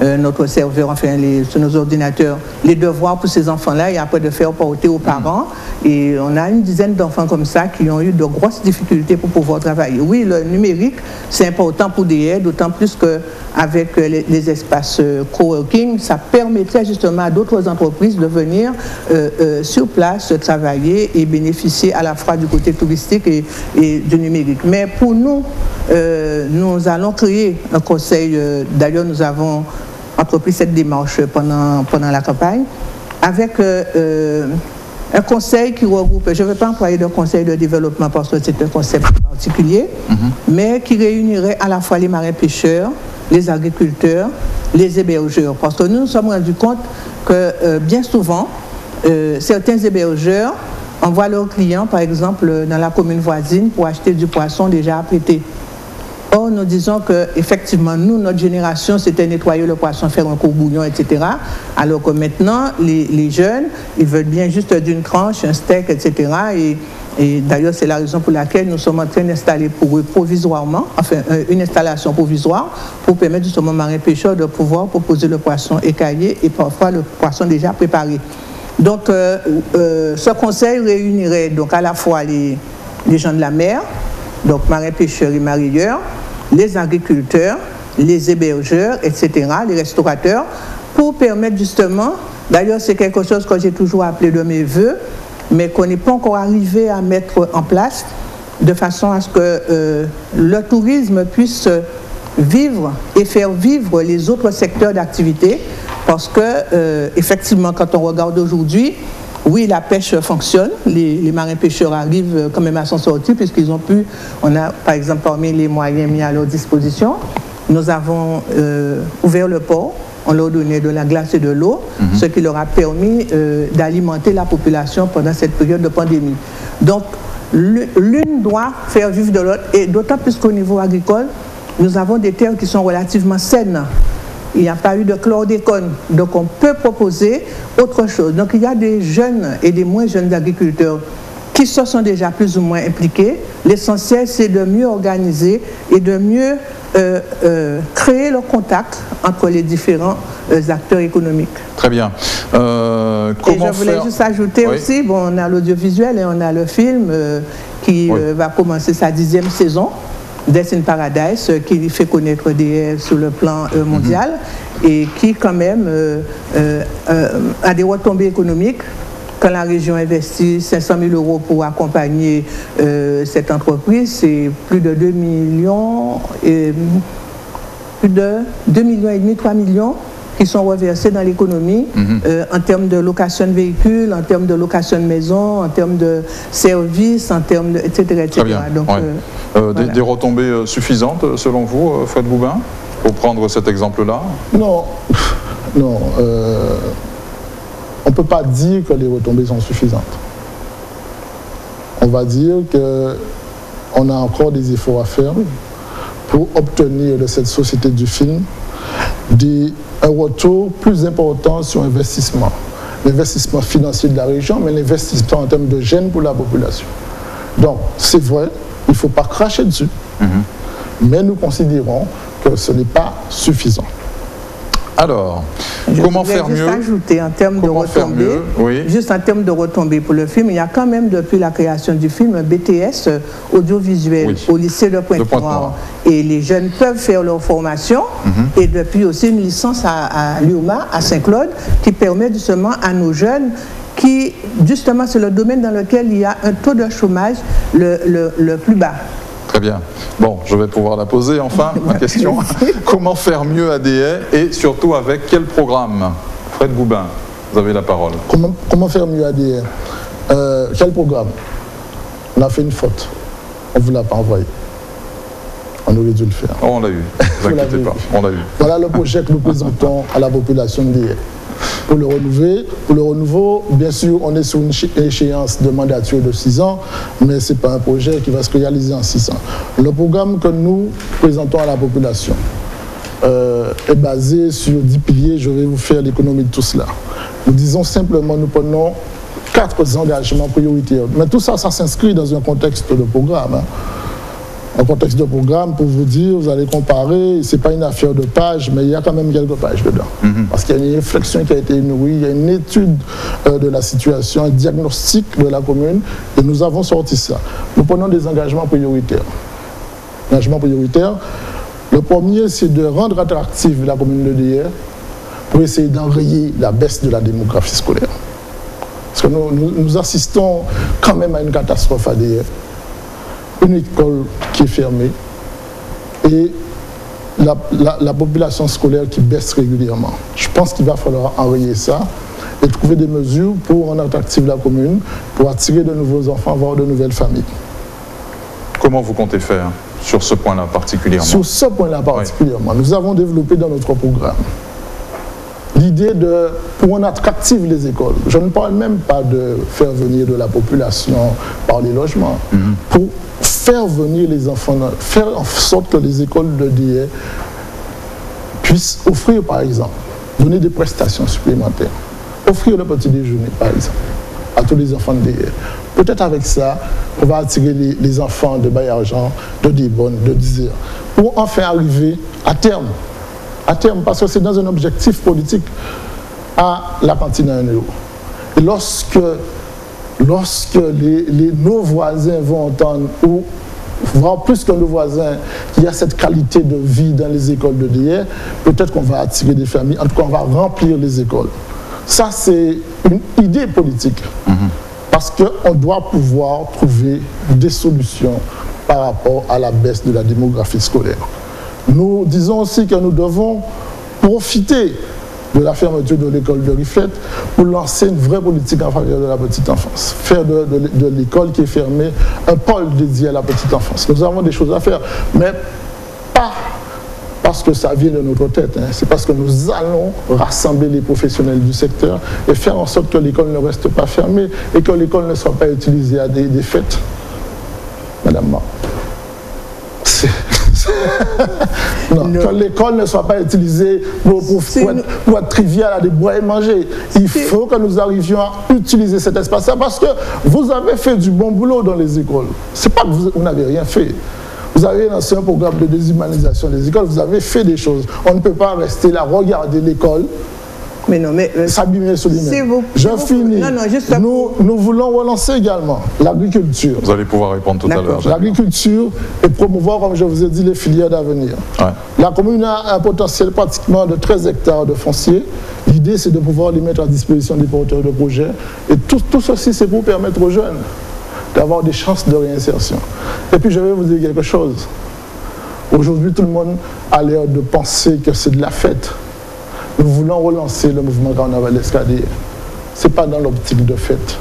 euh, notre serveur, enfin les, sur nos ordinateurs, les devoirs pour ces enfants-là et après de faire porter aux parents. Et on a une dizaine d'enfants comme ça qui ont eu de grosses difficultés pour pouvoir travailler. Oui, le numérique, c'est important pour des aides, d'autant plus qu'avec les, les, espaces euh, coworking, ça permettrait justement à d'autres entreprises de venir euh, sur place travailler et bénéficier à la fois du côté touristique et, et du numérique. Mais pour nous, nous allons créer un conseil, d'ailleurs nous avons entrepris cette démarche pendant, pendant la campagne, avec euh, euh, un conseil qui regroupe, je ne veux pas employer de conseil de développement parce que c'est un concept particulier, mhm. mais qui réunirait à la fois les marins pêcheurs, les agriculteurs, les hébergeurs. Parce que nous nous sommes rendus compte que euh, bien souvent, certains hébergeurs envoient leurs clients, par exemple, dans la commune voisine pour acheter du poisson déjà apprêté. Or, nous disons que effectivement, nous, notre génération, c'était nettoyer le poisson, faire un bouillon, etc. Alors que maintenant, les, jeunes, ils veulent bien juste d'une tranche, un steak, etc. Et, d'ailleurs, c'est la raison pour laquelle nous sommes en train d'installer pour eux provisoirement, enfin, euh, une installation provisoire pour permettre justement aux marins pêcheurs de pouvoir proposer le poisson écaillé et parfois le poisson déjà préparé. Donc, euh, euh, ce conseil réunirait donc à la fois les, les gens de la mer, donc marins pêcheurs et mareyeurs, les agriculteurs, les hébergeurs, etc., les restaurateurs, pour permettre justement, d'ailleurs c'est quelque chose que j'ai toujours appelé de mes voeux, mais qu'on n'est pas encore arrivé à mettre en place, de façon à ce que euh, le tourisme puisse vivre et faire vivre les autres secteurs d'activité, parce que euh, effectivement, quand on regarde aujourd'hui, oui, la pêche fonctionne. Les, marins pêcheurs arrivent quand même à s'en sortir puisqu'ils ont pu, on a par exemple parmi les moyens mis à leur disposition, nous avons euh, ouvert le port, on leur donnait de la glace et de l'eau, mhm. ce qui leur a permis euh, d'alimenter la population pendant cette période de pandémie. Donc, l'une doit faire vivre de l'autre, et d'autant plus qu'au niveau agricole, nous avons des terres qui sont relativement saines il n'y a pas eu de chlordécone. Donc on peut proposer autre chose. Donc il y a des jeunes et des moins jeunes agriculteurs qui se sont déjà plus ou moins impliqués. L'essentiel, c'est de mieux organiser et de mieux euh, euh, créer le contact entre les différents euh, acteurs économiques. Très bien. et je voulais juste ajouter aussi, bon, on a l'audiovisuel et on a le film qui va commencer sa dixième saison. Death in Paradise, euh, qui fait connaître des sur le plan euh, mondial mhm. et qui quand même euh, a des retombées économiques quand la région investit 500 000 euros pour accompagner cette entreprise, c'est plus de 2 millions et plus de 2 millions et demi, 3 millions qui sont reversés dans l'économie Mhm. euh, en termes de location de véhicules, en termes de location de maisons, en termes de services, en termes de etc. etc. Très bien. Donc, Ouais. euh, Euh, des, voilà. des retombées suffisantes, selon vous, Fred Boubin, pour prendre cet exemple-là? Non, non. euh, on ne peut pas dire que les retombées sont suffisantes. On va dire qu'on a encore des efforts à faire pour obtenir de cette société du film des- un retour plus important sur investissement. L'investissement financier de la région, mais l'investissement en termes de gêne pour la population. Donc, c'est vrai, il ne faut pas cracher dessus, mais nous considérons que ce n'est pas suffisant. Alors, Je comment faire juste mieux ajouter en termes de Comment faire retombées, mieux, oui. juste en termes de retombées pour le film, il y a quand même depuis la création du film un BTS euh, audiovisuel Oui. au lycée de Pointe-Noire. Et les jeunes peuvent faire leur formation Mhm. et depuis aussi une licence à, à l'UMA, à Saint-Claude, qui permet justement à nos jeunes qui, justement, c'est le domaine dans lequel il y a un taux de chômage le, le- le plus bas. Très bien. Bon, je vais pouvoir la poser enfin, ma question. Comment faire mieux à et surtout avec quel programme? Fred Boubin, vous avez la parole. Comment, comment faire mieux ADR Euh, Quel programme? On a fait une faute. On ne vous l'a pas envoyé. On aurait dû le faire. Oh, on l'a eu, ne vous inquiétez pas, on l'a eu. Voilà le projet que nous présentons à la population d'hier. Pour le renouveler, pour le renouveau, bien sûr, on est sur une échéance de mandature de 6 ans, mais ce n'est pas un projet qui va se réaliser en 6 ans. Le programme que nous présentons à la population euh, est basé sur 10 piliers. Je vais vous faire l'économie de tout cela. Nous disons simplement, nous prenons quatre engagements prioritaires. Mais tout ça, ça s'inscrit dans un contexte de programme. hein un contexte de programme pour vous dire, vous allez comparer, ce n'est pas une affaire de pages, mais il y a quand même quelques pages dedans. Parce qu'il y a une réflexion qui a été nourrie, il y a une étude euh, de la situation, un diagnostic de la commune, et nous avons sorti ça. Nous prenons des engagements prioritaires. Engagements prioritaires. Le premier, c'est de rendre attractive la commune de DR pour essayer d'enrayer la baisse de la démographie scolaire. Parce que nous, nous- nous assistons quand même à une catastrophe à DR une école qui est fermée et la, la- la population scolaire qui baisse régulièrement. Je pense qu'il va falloir enrayer ça et trouver des mesures pour rendre attractive la commune, pour attirer de nouveaux enfants, voire de nouvelles familles. Comment vous comptez faire sur ce point-là particulièrement Sur ce point-là particulièrement, nous avons développé dans notre programme l'idée de, pour rendre attractives les écoles, je ne parle même pas de faire venir de la population par les logements, pour faire venir les enfants, faire en sorte que les écoles de DIA puissent offrir, par exemple, donner des prestations supplémentaires, offrir le petit déjeuner, par exemple, à tous les enfants de DIA. Peut-être avec ça, on va attirer les, enfants de Baye-Argent, de Dibonne, de Dizir, pour enfin arriver à terme, à terme, parce que c'est dans un objectif politique, à la cantine à un euro. Et lorsque, lorsque les, les- nos voisins vont entendre, ou voire plus que nos voisins, qu'il y a cette qualité de vie dans les écoles de DR, peut-être qu'on va attirer des familles, en tout cas on va remplir les écoles. Ça, c'est une idée politique. Parce qu'on doit pouvoir trouver des solutions par rapport à la baisse de la démographie scolaire. Nous disons aussi que nous devons profiter de la fermeture de l'école de Riflette pour lancer une vraie politique en faveur de la petite enfance. Faire de, l'école qui est fermée un pôle dédié à la petite enfance. Nous avons des choses à faire, mais pas parce que ça vient de notre tête. hein. C'est parce que nous allons rassembler les professionnels du secteur et faire en sorte que l'école ne reste pas fermée et que l'école ne soit pas utilisée à des, des fêtes. Madame Ma. Non, Non. que l'école ne soit pas utilisée pour, pour- pour être, pour être trivial à des bois et manger. Il faut que nous arrivions à utiliser cet espace-là parce que vous avez fait du bon boulot dans les écoles. C'est pas que vous, vous n'avez rien fait. Vous avez lancé un programme de déshumanisation des écoles, vous avez fait des choses. On ne peut pas rester là, regarder l'école, Mais non, mais euh, s'abîmer sur lui-même. vous- Je vous- finis. non, non, juste nous, nous voulons relancer également l'agriculture. Vous allez pouvoir répondre tout à l'heure. L'agriculture et promouvoir, comme je vous ai dit, les filières d'avenir. Ouais. La commune a un potentiel pratiquement de 13 hectares de foncier. L'idée, c'est de pouvoir les mettre à disposition des porteurs de projets. Et tout, tout ceci, c'est pour permettre aux jeunes d'avoir des chances de réinsertion. Et puis, je vais vous dire quelque chose. Aujourd'hui, tout le monde a l'air de penser que c'est de la fête. Nous voulons relancer le mouvement carnaval escalier. Ce n'est pas dans l'optique de fête,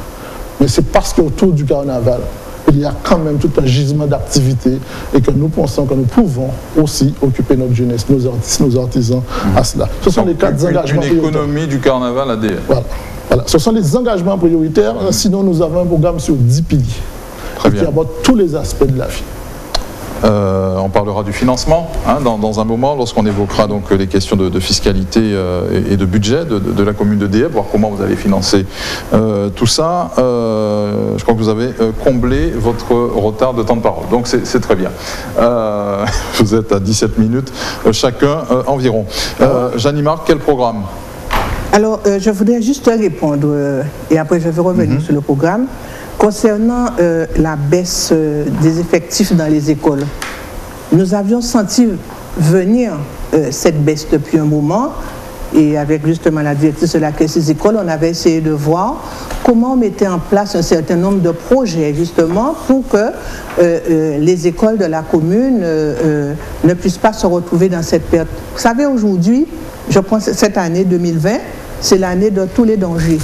mais c'est parce qu'autour du carnaval, il y a quand même tout un gisement d'activité et que nous pensons que nous pouvons aussi occuper notre jeunesse, nos artistes, nos artisans à cela. Ce sont les quatre engagements Une économie du carnaval à Voilà. voilà. Ce sont les engagements prioritaires. Sinon, nous avons un programme sur 10 piliers qui aborde tous les aspects de la vie. Euh, on parlera du financement hein, dans, un moment, lorsqu'on évoquera donc les questions de, fiscalité euh, et, de budget de, la commune de Dieppe, voir comment vous allez financer euh, tout ça. je crois que vous avez comblé votre retard de temps de parole, donc c'est très bien. vous êtes à 17 minutes chacun environ. Jeannie Marc, quel programme? Alors, je voudrais juste répondre, et après je vais revenir mhm. sur le programme. Concernant euh, la baisse euh, des effectifs dans les écoles, nous avions senti venir euh, cette baisse depuis un moment et avec justement la directrice de la caisse des écoles, on avait essayé de voir comment on mettait en place un certain nombre de projets justement pour que les écoles de la commune ne puissent pas se retrouver dans cette perte. Vous savez, aujourd'hui, je pense cette année 2020, c'est l'année de tous les dangers.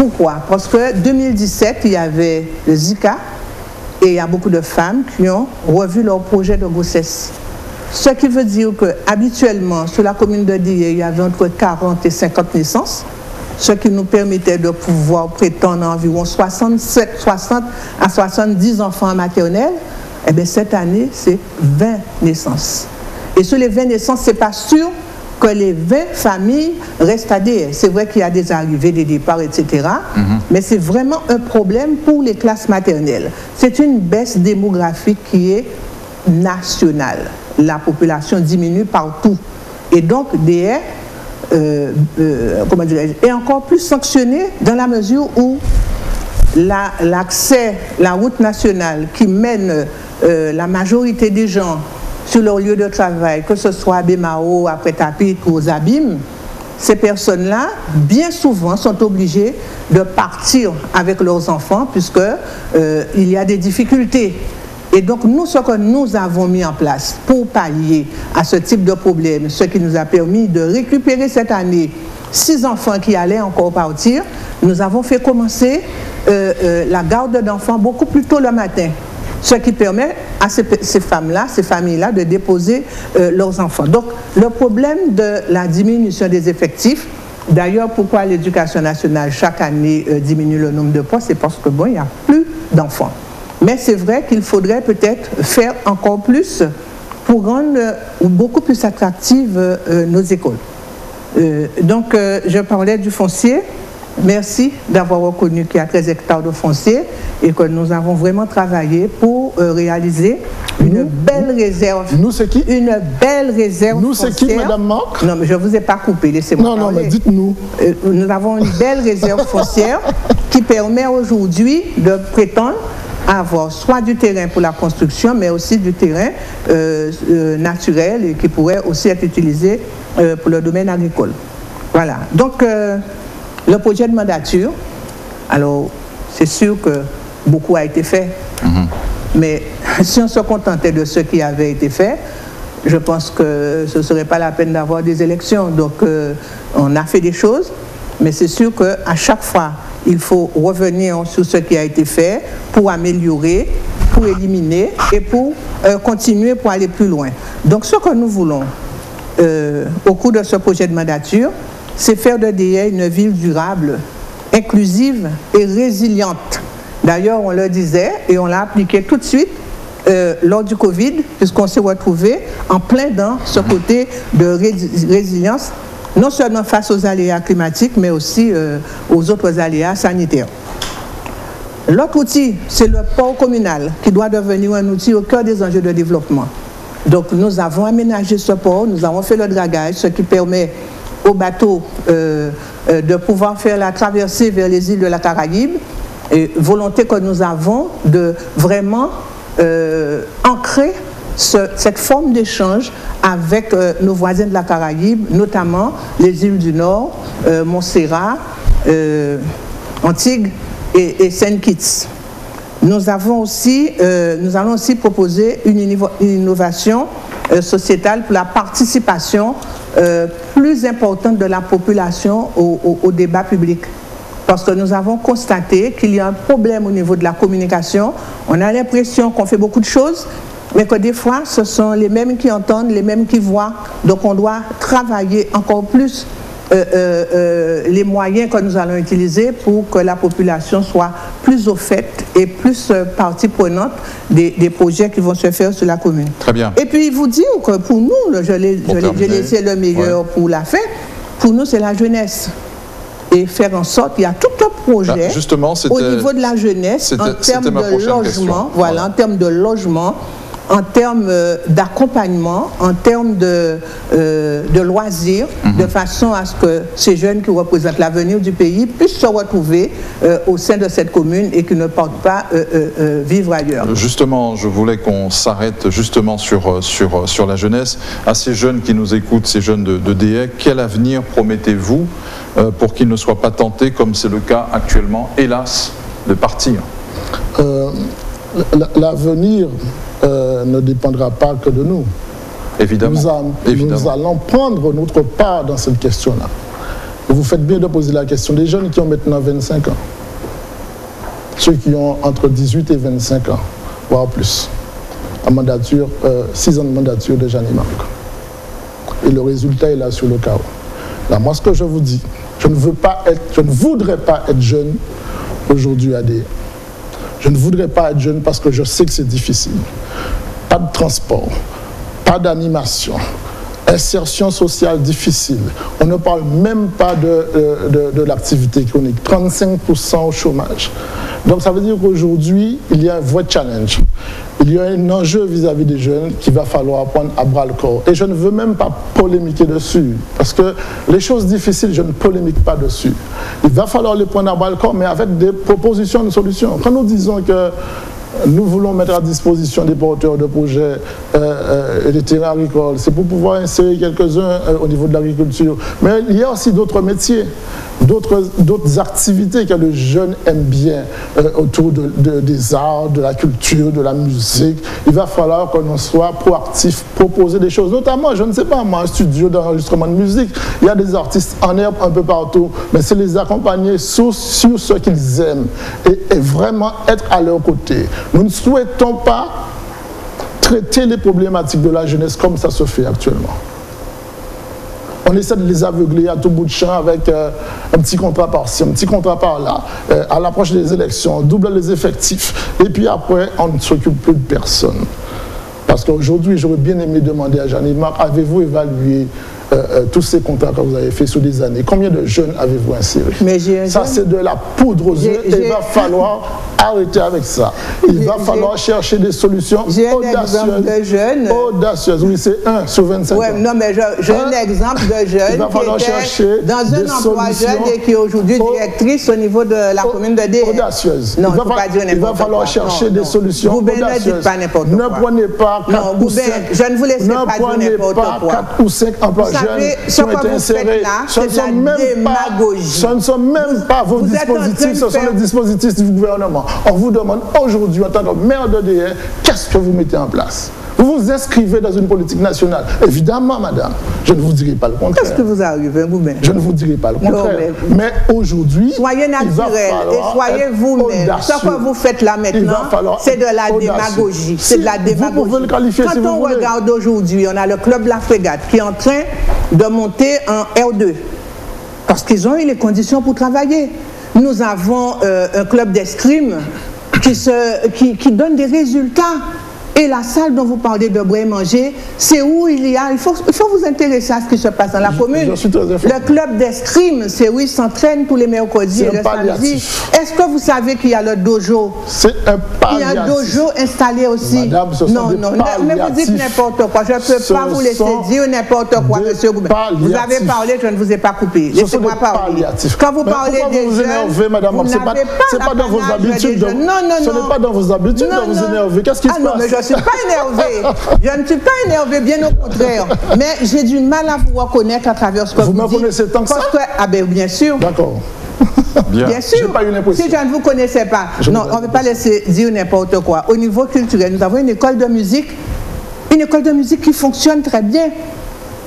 Pourquoi? Parce que 2017, il y avait le Zika et il y a beaucoup de femmes qui ont revu leur projet de grossesse. Ce qui veut dire que habituellement, sur la commune de Die, il y avait entre 40 et 50 naissances, ce qui nous permettait de pouvoir prétendre environ 67, 60 à 70 enfants maternels. Eh bien, cette année, c'est 20 naissances. Et sur les 20 naissances, ce n'est pas sûr que les 20 familles restent à DS. C'est vrai qu'il y a des arrivées, des départs, etc. Mhm. Mais c'est vraiment un problème pour les classes maternelles. C'est une baisse démographique qui est nationale. La population diminue partout. Et donc, DS euh, euh, comment est encore plus sanctionné dans la mesure où l'accès, la, route nationale qui mène euh, la majorité des gens sur leur lieu de travail, que ce soit à Bémao, après Tapit ou aux abîmes, ces personnes-là, bien souvent, sont obligées de partir avec leurs enfants puisque euh, y a des difficultés. Et donc, nous, ce que nous avons mis en place pour pallier à ce type de problème, ce qui nous a permis de récupérer cette année six enfants qui allaient encore partir, nous avons fait commencer euh, euh, la garde d'enfants beaucoup plus tôt le matin ce qui permet à ces, femmes-là, ces familles-là, de déposer euh, leurs enfants. Donc, le problème de la diminution des effectifs, d'ailleurs, pourquoi l'éducation nationale chaque année euh, diminue le nombre de postes, c'est parce que bon, il n'y a plus d'enfants. Mais c'est vrai qu'il faudrait peut-être faire encore plus pour rendre euh, beaucoup plus attractives nos écoles. donc, je parlais du foncier. Merci d'avoir reconnu qu'il y a 13 hectares de foncier et que nous avons vraiment travaillé pour euh, réaliser une belle réserve. Nous, c'est qui? Une belle réserve Nous, c'est qui, Madame Marc Non, mais je ne vous ai pas coupé, laissez-moi Non, non, mais dites-nous. Euh, nous avons une belle réserve foncière qui permet aujourd'hui de prétendre avoir soit du terrain pour la construction, mais aussi du terrain euh, naturel et qui pourrait aussi être utilisé pour le domaine agricole. Voilà. Donc, le projet de mandature, alors c'est sûr que beaucoup a été fait, mhm. mais si on se contentait de ce qui avait été fait, je pense que ce ne serait pas la peine d'avoir des élections. Donc euh, on a fait des choses, mais c'est sûr qu'à chaque fois, il faut revenir sur ce qui a été fait pour améliorer, pour éliminer et pour euh, continuer pour aller plus loin. Donc ce que nous voulons euh, au cours de ce projet de mandature, c'est faire de DIA une ville durable, inclusive et résiliente. D'ailleurs, on le disait et on l'a appliqué tout de suite euh, lors du Covid, puisqu'on s'est retrouvé en plein dans ce côté de résilience, non seulement face aux aléas climatiques, mais aussi euh, aux autres aléas sanitaires. L'autre outil, c'est le port communal, qui doit devenir un outil au cœur des enjeux de développement. Donc, nous avons aménagé ce port, nous avons fait le dragage, ce qui permet aux bateaux euh, euh, de pouvoir faire la traversée vers les îles de la Caraïbe, et volonté que nous avons de vraiment euh, ancrer cette forme d'échange avec nos voisins de la Caraïbe, notamment les îles du Nord, Montserrat, Antigua et, et Saint Kitts. nous, avons euh, nous allons aussi proposer une, innovation euh, sociétale pour la participation euh, plus importante de la population au, débat public. Parce que nous avons constaté qu'il y a un problème au niveau de la communication. On a l'impression qu'on fait beaucoup de choses, mais que des fois, ce sont les mêmes qui entendent, les mêmes qui voient. Donc on doit travailler encore plus euh, euh, euh, les moyens que nous allons utiliser pour que la population soit plus au fait et plus partie prenante des, projets qui vont se faire sur la commune. Très bien. Et puis, vous dire que pour nous, je l'ai laissé le meilleur pour la fin, pour nous, c'est la jeunesse. Et faire en sorte qu'il y a tout un projet ah, justement, au niveau de la jeunesse en termes de logement, voilà, en termes de logement, en termes euh, d'accompagnement, en termes de, euh, de loisirs, mhm. de façon à ce que ces jeunes qui représentent l'avenir du pays puissent se retrouver euh, au sein de cette commune et qui ne portent pas vivre ailleurs. Justement, je voulais qu'on s'arrête justement sur, sur, sur la jeunesse. À ces jeunes qui nous écoutent, ces jeunes de, de DE, quel avenir promettez-vous pour qu'ils ne soient pas tentés, comme c'est le cas actuellement, hélas, de partir? L'avenir euh, ne dépendra pas que de nous. Évidemment. Nous, allons prendre notre part dans cette question-là. Vous faites bien de poser la question des jeunes qui ont maintenant 25 ans. Ceux qui ont entre 18 et 25 ans, voire plus. À mandature, 6 euh, ans de mandature de Jeanne Et le résultat est là sur le chaos. Là, moi, ce que je vous dis, je ne veux pas être, je ne voudrais pas être jeune aujourd'hui à dire je ne voudrais pas être jeune parce que je sais que c'est difficile. Pas de transport, pas d'animation, insertion sociale difficile. On ne parle même pas de, euh, de, l'activité chronique. 35% au chômage. Donc ça veut dire qu'aujourd'hui, il y a un vrai challenge. Il y a un enjeu vis-à-vis des jeunes qu'il va falloir prendre à bras le corps. Et je ne veux même pas polémiquer dessus, parce que les choses difficiles, je ne polémique pas dessus. Il va falloir les prendre à bras le corps, mais avec des propositions de solutions. Quand nous disons que nous voulons mettre à disposition des porteurs de projets euh, euh, des terrains agricoles. C'est pour pouvoir insérer quelques-uns euh, au niveau de l'agriculture. Mais il y a aussi d'autres métiers, d'autres activités que le jeune aime bien autour des arts, de la culture, de la musique. Il va falloir qu'on soit proactif, proposer des choses. Notamment, je ne sais pas, moi, un studio d'enregistrement de musique, il y a des artistes en herbe un peu partout, mais c'est les accompagner sur, ce qu'ils aiment et vraiment être à leur côté. Nous ne souhaitons pas traiter les problématiques de la jeunesse comme ça se fait actuellement. On essaie de les aveugler à tout bout de champ avec euh, un petit contrat par-ci, un petit contrat par-là, euh, à l'approche des élections, on double les effectifs, et puis après, on ne s'occupe plus de personne. Parce qu'aujourd'hui, j'aurais bien aimé demander à Jeanne Marc, avez-vous évalué euh, euh, tous ces contrats que vous avez fait sur des années, combien de jeunes avez-vous insérés Ça, c'est de la poudre aux yeux il va falloir arrêter avec ça. Il va falloir chercher des solutions audacieuses. De jeunes. Audacieuses, oui, c'est un sur 25 ouais, Non, mais j'ai un exemple de jeune il va falloir qui chercher dans un emploi jeune et qui est aujourd'hui directrice au niveau de la commune de D. Audacieuse. Non, il va, pas dire il va falloir chercher des solutions audacieuses. ne dites pas n'importe quoi. Ne prenez pas 4 non, ou 5. Je ne vous laisse pas dire n'importe quoi. Ne prenez pas 4 ou 5 emplois ce vous faites là, c'est de la démagogie. ce ne sont même pas vos dispositifs, ce sont les dispositifs du gouvernement. On vous demande aujourd'hui, en tant que maire de DR, qu'est-ce que vous mettez en place? Vous vous inscrivez dans une politique nationale. Évidemment, madame, je ne vous dirai pas le contraire. Qu'est-ce que vous arrivez vous-même? Je ne vous dirai pas le contraire. mais, aujourd'hui, soyez naturel et soyez vous-même. Ce que vous faites là maintenant, c'est de la démagogie. C'est de la démagogie. Vous pouvez le qualifier Quand si on regarde aujourd'hui, on a le club La Frégate qui est en train de monter en R2 parce qu'ils ont eu les conditions pour travailler. Nous avons euh, un club d'escrime qui, qui, qui donne des résultats. Et la salle dont vous parlez de boire et manger, c'est où il y a. Il faut, il faut vous intéresser à ce qui se passe dans la commune. le club d'escrime, c'est où ils s'entraînent tous les mercredis et le samedi. Est-ce que vous savez qu'il y a le dojo? C'est un Il y a un dojo installé aussi. Madame, ce sont non, des non, mais vous dites n'importe quoi. Je ne peux pas vous laisser dire n'importe quoi, monsieur Goubin. Vous avez parlé, je ne vous ai pas coupé. Laissez-moi parler. Quand vous parlez des vous jeunes, énervez, madame, vous n'avez pas, pas dans vos habitudes. Non, non, non. Ce n'est pas dans vos habitudes de vous énerver. Qu'est-ce qui se ah passe? Suis pas énervée. Je ne suis pas énervée, bien au contraire. Mais j'ai du mal à vous reconnaître à travers ce que vous, dites. Vous me connaissez tant que ça Ah ben bien sûr. D'accord. Bien. Bien sûr. Pas eu. Si je ne vous connaissais pas, Je non, on ne peut pas laisser dire n'importe quoi. Au niveau culturel, nous avons une école de musique, une école de musique qui fonctionne très bien,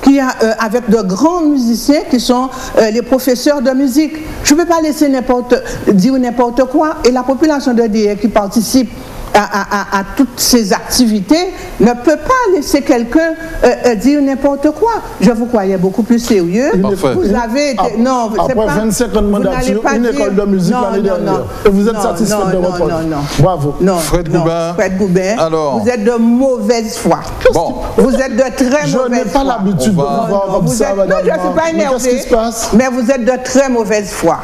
qui a euh, avec de grands musiciens qui sont euh, les professeurs de musique. Je ne peux pas laisser n'importe dire n'importe quoi. Et la population de DIR qui participe à, à- à- à toutes ces activités ne peut pas laisser quelqu'un euh, euh, dire n'importe quoi. Je vous croyais beaucoup plus sérieux. Parfait. Vous avez été. Non, c'est Après pas- 25 ans de mandature, une dire- école de musique Non, l'année non, dernière. non. Et vous êtes Non, satisfait non, de votre non, non. Bravo. Non, Fred Goubin. Fred Goubin, Alors. vous êtes de mauvaise foi. Bon. Vous êtes de très Je mauvaise n'ai pas foi. l'habitude de vous voir comme ça, madame. non, je ne suis pas passe? Mais vous êtes de très mauvaise foi.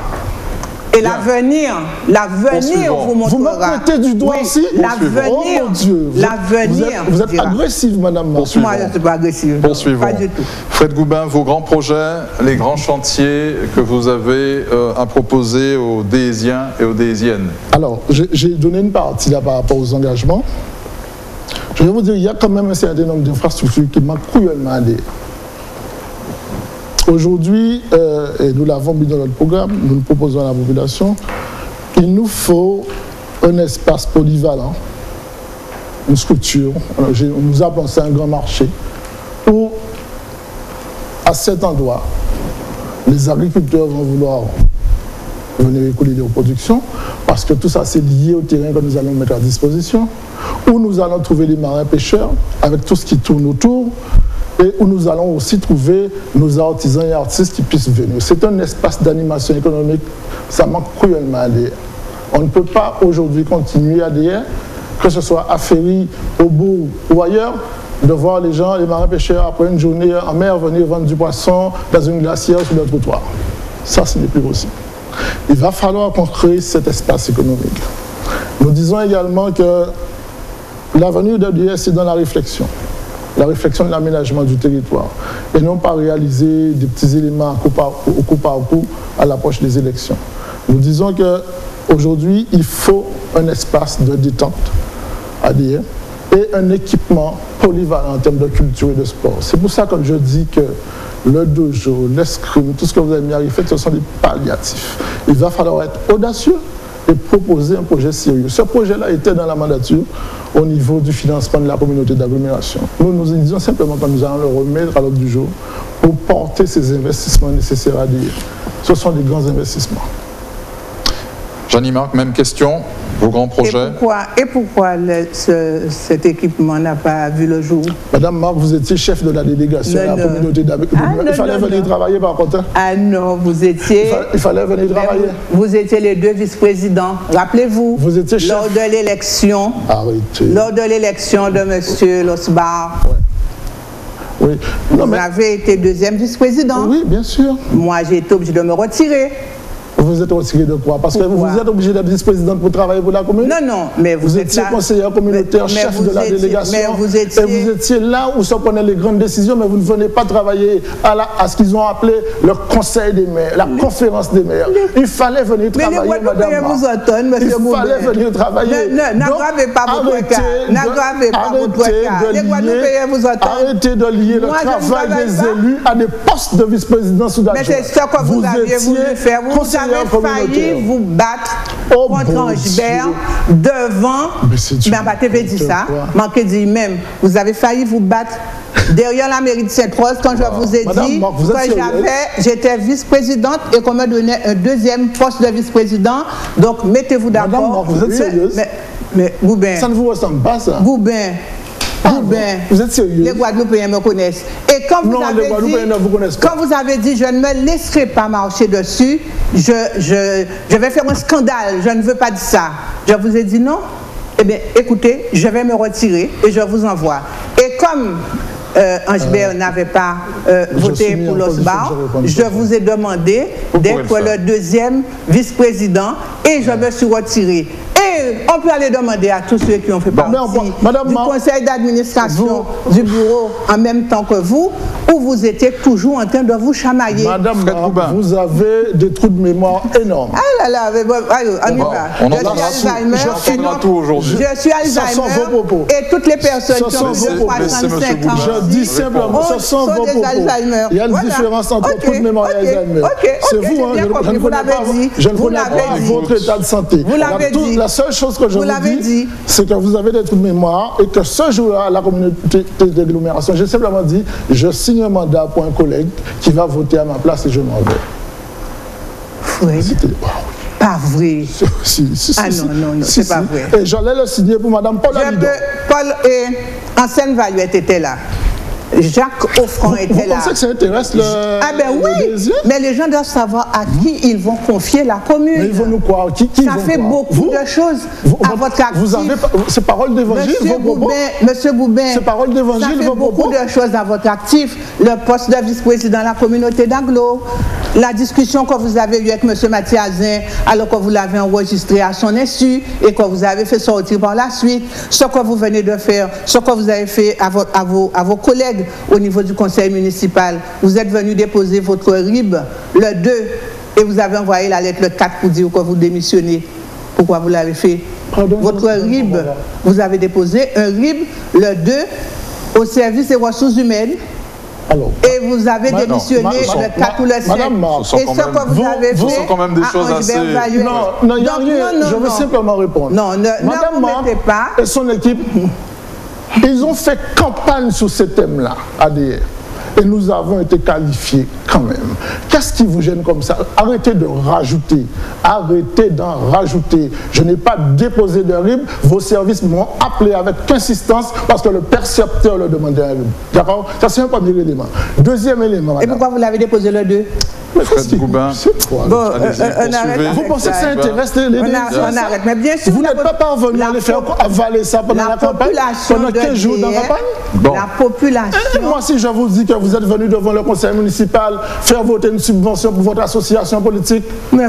Et l'avenir, l'avenir vous montrera. Vous me du doigt Oui, aussi L'avenir, Oh mon Dieu. Vous êtes- l'avenir. Vous êtes, vous êtes agressive, madame. Poursuivons. Moi, je ne suis pas agressive. Poursuivons. Pas du tout. Fred Goubin, vos grands projets, les grands chantiers que vous avez euh, à proposer aux Désiens et aux Désiennes. Alors, j'ai donné une partie là par rapport aux engagements. Je vais vous dire, il y a quand même un certain nombre d'infrastructures qui manquent cruellement à. Aujourd'hui, euh, et nous l'avons mis dans notre programme, nous le proposons à la population, il nous faut un espace polyvalent, une structure, nous appelons ça un grand marché, où à cet endroit, les agriculteurs vont vouloir venir écouler les productions, parce que tout ça c'est lié au terrain que nous allons mettre à disposition, où nous allons trouver les marins pêcheurs avec tout ce qui tourne autour, et où nous allons aussi trouver nos artisans et artistes qui puissent venir. C'est un espace d'animation économique, ça manque cruellement à dire. On ne peut pas aujourd'hui continuer à dire, que ce soit à Ferry, au bout ou ailleurs, de voir les gens, les marins pêcheurs, après une journée en mer, venir vendre du poisson dans une glacière sur le trottoir. Ça, ce n'est plus possible. Il va falloir qu'on crée cet espace économique. Nous disons également que l'avenir de l'IS, c'est dans la réflexion. La réflexion de l'aménagement du territoire. Et non pas réaliser des petits éléments coup par- au coup par coup à l'approche des élections. Nous disons qu'aujourd'hui, il faut un espace de détente à dire, et un équipement polyvalent en termes de culture et de sport. C'est pour ça que je dis que le dojo, l'escrime, tout ce que vous avez mis à réfléchir, ce sont des palliatifs. Il va falloir être audacieux et proposer un projet sérieux. Ce projet-là était dans la mandature au niveau du financement de la communauté d'agglomération. Nous nous disons simplement que nous allons le remettre à l'ordre du jour pour porter ces investissements nécessaires à dire. Ce sont des grands investissements. Jeannie Marc, même question. Vos grands Et projets pourquoi, et pourquoi le- ce- cet équipement n'a pas vu le jour? Madame Marc, vous étiez chef de la délégation Non, à la non. communauté d'agglomération. Ah, Il non, fallait non, venir non. travailler par contre. hein. Ah non, vous étiez. Il fa- il fallait venir travailler. Vous, vous étiez les deux vice-présidents. Rappelez-vous. Vous étiez chef. Lors de l'élection. Arrêtez. Lors de l'élection de M. Losbar, Oui. Non, vous mais- avez été deuxième vice-président. oui, bien sûr. Moi, j'ai été obligé de me retirer. Vous êtes retiré de quoi Parce que vous êtes obligé d'être vice-présidente pour travailler pour la commune? Non, non, mais vous, Vous êtes étiez là. conseillère communautaire, Mais- mais chef de la étiez- délégation. Mais vous étiez. Et vous étiez là où se prenaient les grandes décisions, mais vous ne venez pas travailler à, la- à ce qu'ils ont appelé le conseil des maires, la conférence des maires. Il fallait venir Mais travailler, Guadeloupéens madame. vous monsieur Il fallait venir travailler. Ne- N'aggravez pas votre cas. N'aggravez pas votre cas. de Les lier- Guadeloupéens vous entendent. Arrêtez de lier le travail des élus à des postes de vice-présidence ou Mais c'est ce que vous, aviez voulu faire. Vous avez failli vous battre Oh, contre bon devant. Mais va te dire ça. Manqué dit même. Vous avez failli vous battre derrière la mairie de Sainte-Rose quand je vous ai Madame dit Marc, vous que j'avais, j'étais vice-présidente et qu'on me donnait un deuxième poste de vice-président. Donc mettez-vous Madame d'accord. Marc, vous êtes sérieuse Mais, mais Goubin, Ça ne vous ressemble pas, ça Goubin, Ah, Goubin. Vous êtes sérieux? Les Guadeloupéens me connaissent. Et quand vous Non, les avez Guadeloupéens dit, ne vous connaissent pas. quand vous avez dit, je ne me laisserai pas marcher dessus, je, je, je vais faire un scandale, je ne veux pas dire ça. Je vous ai dit non? Eh bien, écoutez, je vais me retirer et je vous envoie. Et comme euh, Angebert n'avait pas euh, voté pour l'OSBAR, je vous ai demandé d'être le deuxième vice-président et je me suis retiré. Et on peut aller demander à tous ceux qui ont fait partie du conseil d'administration du bureau en même temps que vous, où vous étiez toujours en train de vous chamailler. Madame Fred Marc, vous avez des trous de mémoire énormes. Ah là là, on y va. On je suis Alzheimer. Je finis tout aujourd'hui. Je suis Alzheimer. Et toutes les personnes qui ont plus de 65 ans. Je dis simplement, ce sont vos propos. Il y a une différence entre toute mémoire et Alzheimer. C'est vous, hein, je ne connais pas, je ne connais pas votre état de santé. Vous l'avez dit. La seule chose que je vous dis, c'est que vous avez des trous de mémoire et que ce jour-là, la communauté d'agglomération, j'ai simplement dit, je signe un mandat pour un collègue qui va voter à ma place et je m'en vais. Oui. Pas vrai. Si, si, ah non, non, non, c'est pas vrai. Et j'allais le signer pour Mme Paul Paul et Ancienne Valuette était là. Jacques Offrand était là. Vous pensez que ça intéresse le. Ah ben oui, mais les gens doivent savoir à qui ils vont confier la commune. Mais ils vont nous croire. Qui, ça fait beaucoup de choses à votre actif. Vous avez ces paroles d'évangile, Monsieur Boubin, Monsieur Boubin, ces paroles d'évangile, ça fait beaucoup de choses à votre actif. Le poste de vice-président de la communauté d'Anglo, la discussion que vous avez eue avec Monsieur Mathiazin, alors que vous l'avez enregistré à son insu et que vous avez fait sortir par la suite, ce que vous venez de faire, ce que vous avez fait à, à, vos, à vos collègues au niveau du conseil municipal. Vous êtes venu déposer votre RIB le 2 et vous avez envoyé la lettre le 4 pour dire que vous démissionnez. Pourquoi vous l'avez fait? Votre RIB, vous avez déposé un RIB le 2 au service des ressources humaines. et vous avez démissionné le 4 ou le 7. et ce que vous, avez fait, quand même des choses assez... Non, non, il y a rien. je veux simplement répondre. Non, ne, Madame ne mettez pas. Et son équipe ils ont fait campagne sur ce thème-là, ADR. Et nous avons été qualifiés quand même. Qu'est-ce qui vous gêne comme ça? Arrêtez de rajouter. Arrêtez d'en rajouter. Je n'ai pas déposé de RIB. Vos services m'ont appelé avec insistance parce que le percepteur le demandait un RIB. D'accord? Ça, c'est un premier élément. Deuxième élément. Et pourquoi vous l'avez déposé le 2 Fred Goubin. Bon, euh, on arrête vous pensez que ça intéresse les, on, on arrête. Mais bien sûr, vous n'êtes pas parvenu à les faire avaler ça pendant la, campagne? Pendant 15 jours dans la campagne? Bon. La population. Et moi, si je vous dis que vous êtes venu devant le conseil municipal faire voter une subvention pour votre association politique? Mais.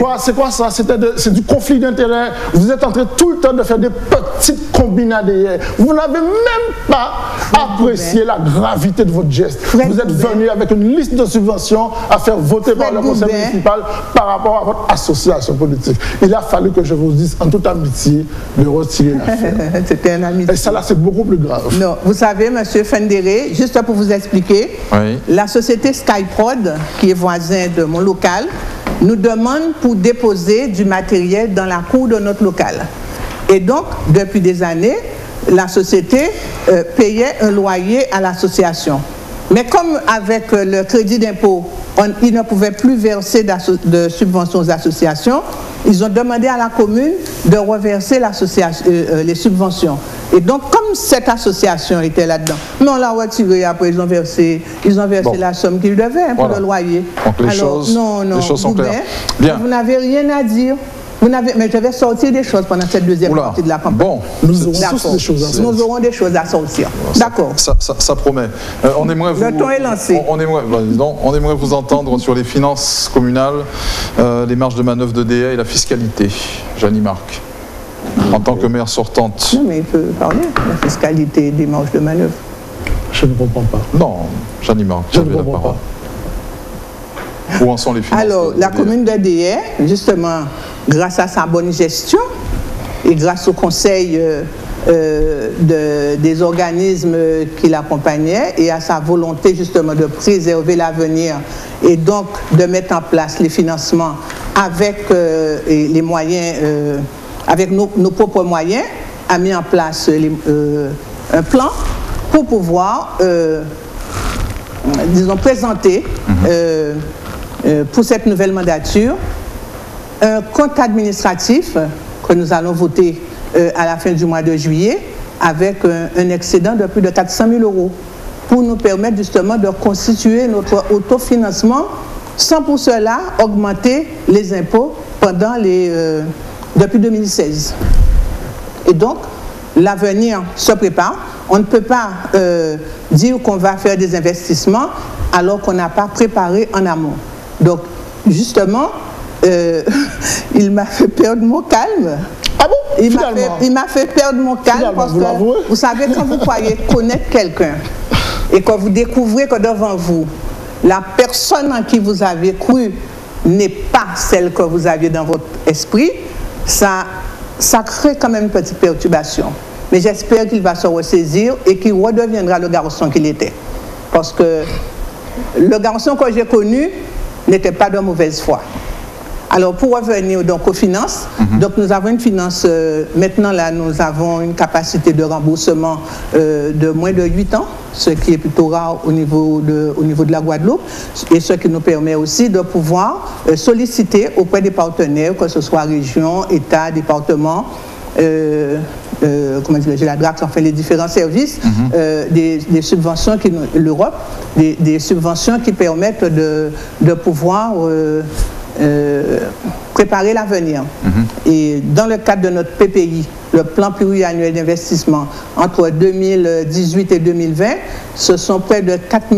Quoi, c'est quoi ça? C'est du conflit d'intérêts. Vous êtes en train tout le temps de faire des petites combinades. Vous n'avez même pas apprécié la gravité de votre geste. vous êtes venu avec une liste de subventions à faire voter par le conseil municipal par rapport à votre association politique. Il a fallu que je vous dise en toute amitié de retirer l'affaire. C'était un ami. Et ça là, c'est beaucoup plus grave. Non, vous savez, monsieur Fendere, juste pour vous expliquer, la société Skyprod, qui est voisin de mon local, nous demande pour déposer du matériel dans la cour de notre local. Et donc, depuis des années, la société euh, payait un loyer à l'association. Mais comme avec euh, le crédit d'impôt, ils ne pouvaient plus verser de subventions aux associations, ils ont demandé à la commune de reverser euh, les subventions. Et donc, comme cette association était là-dedans, mais on l'a retiré après, ils ont versé, ils ont versé la somme qu'ils devaient pour le loyer. Donc les, choses, non, non, les choses sont claires. Bien. Vous n'avez rien à dire. Vous mais je vais sortir des choses pendant cette deuxième partie de la campagne. Bon, nous aurons tous des choses à sortir. Nous aurons des choses à sortir. D'accord. Ça, ça, promet. Euh, on aimerait vous, Le temps est lancé. On, aimerait, on aimerait vous entendre sur les finances communales, euh, les marges de manœuvre de DA et la fiscalité. Janie Marc, en tant que maire sortante. Non, mais il peut parler de la fiscalité et des marges de manœuvre. Je ne comprends pas. Non, Janie Marc, je ne comprends pas. Où en sont les finances Alors, la commune de DA, justement, grâce à sa bonne gestion et grâce au conseil euh, euh, des organismes qui l'accompagnaient et à sa volonté justement de préserver l'avenir et donc de mettre en place les financements avec euh, les moyens, avec nos, propres moyens, a mis en place un plan pour pouvoir, disons, présenter mhm. pour cette nouvelle mandature un compte administratif que nous allons voter euh, à la fin du mois de juillet avec un, excédent de plus de 400 000 euros pour nous permettre justement de constituer notre autofinancement sans pour cela augmenter les impôts pendant euh, depuis 2016. Et donc, l'avenir se prépare. On ne peut pas euh, dire qu'on va faire des investissements alors qu'on n'a pas préparé en amont. Donc, justement, euh, il m'a fait perdre mon calme. Ah bon? Il m'a fait, perdre mon calme parce que, vous savez, quand vous croyez connaître quelqu'un et que vous découvrez que devant vous, la personne en qui vous avez cru n'est pas celle que vous aviez dans votre esprit, ça, ça crée quand même une petite perturbation. Mais j'espère qu'il va se ressaisir et qu'il redeviendra le garçon qu'il était. Parce que le garçon que j'ai connu n'était pas de mauvaise foi. Alors, pour revenir donc aux finances, mhm. donc nous avons une finance, euh, maintenant là, nous avons une capacité de remboursement euh, de moins de 8 ans, ce qui est plutôt rare au niveau de, au niveau de la Guadeloupe, et ce qui nous permet aussi de pouvoir euh, solliciter auprès des partenaires, que ce soit région, État, département, comment dire, la DRAC, fait les différents services, mhm. des, subventions qui l'Europe, des, subventions qui permettent de, de pouvoir euh, préparer l'avenir. Mhm. Et dans le cadre de notre PPI, le plan pluriannuel d'investissement entre 2018 et 2020, ce sont près de 4,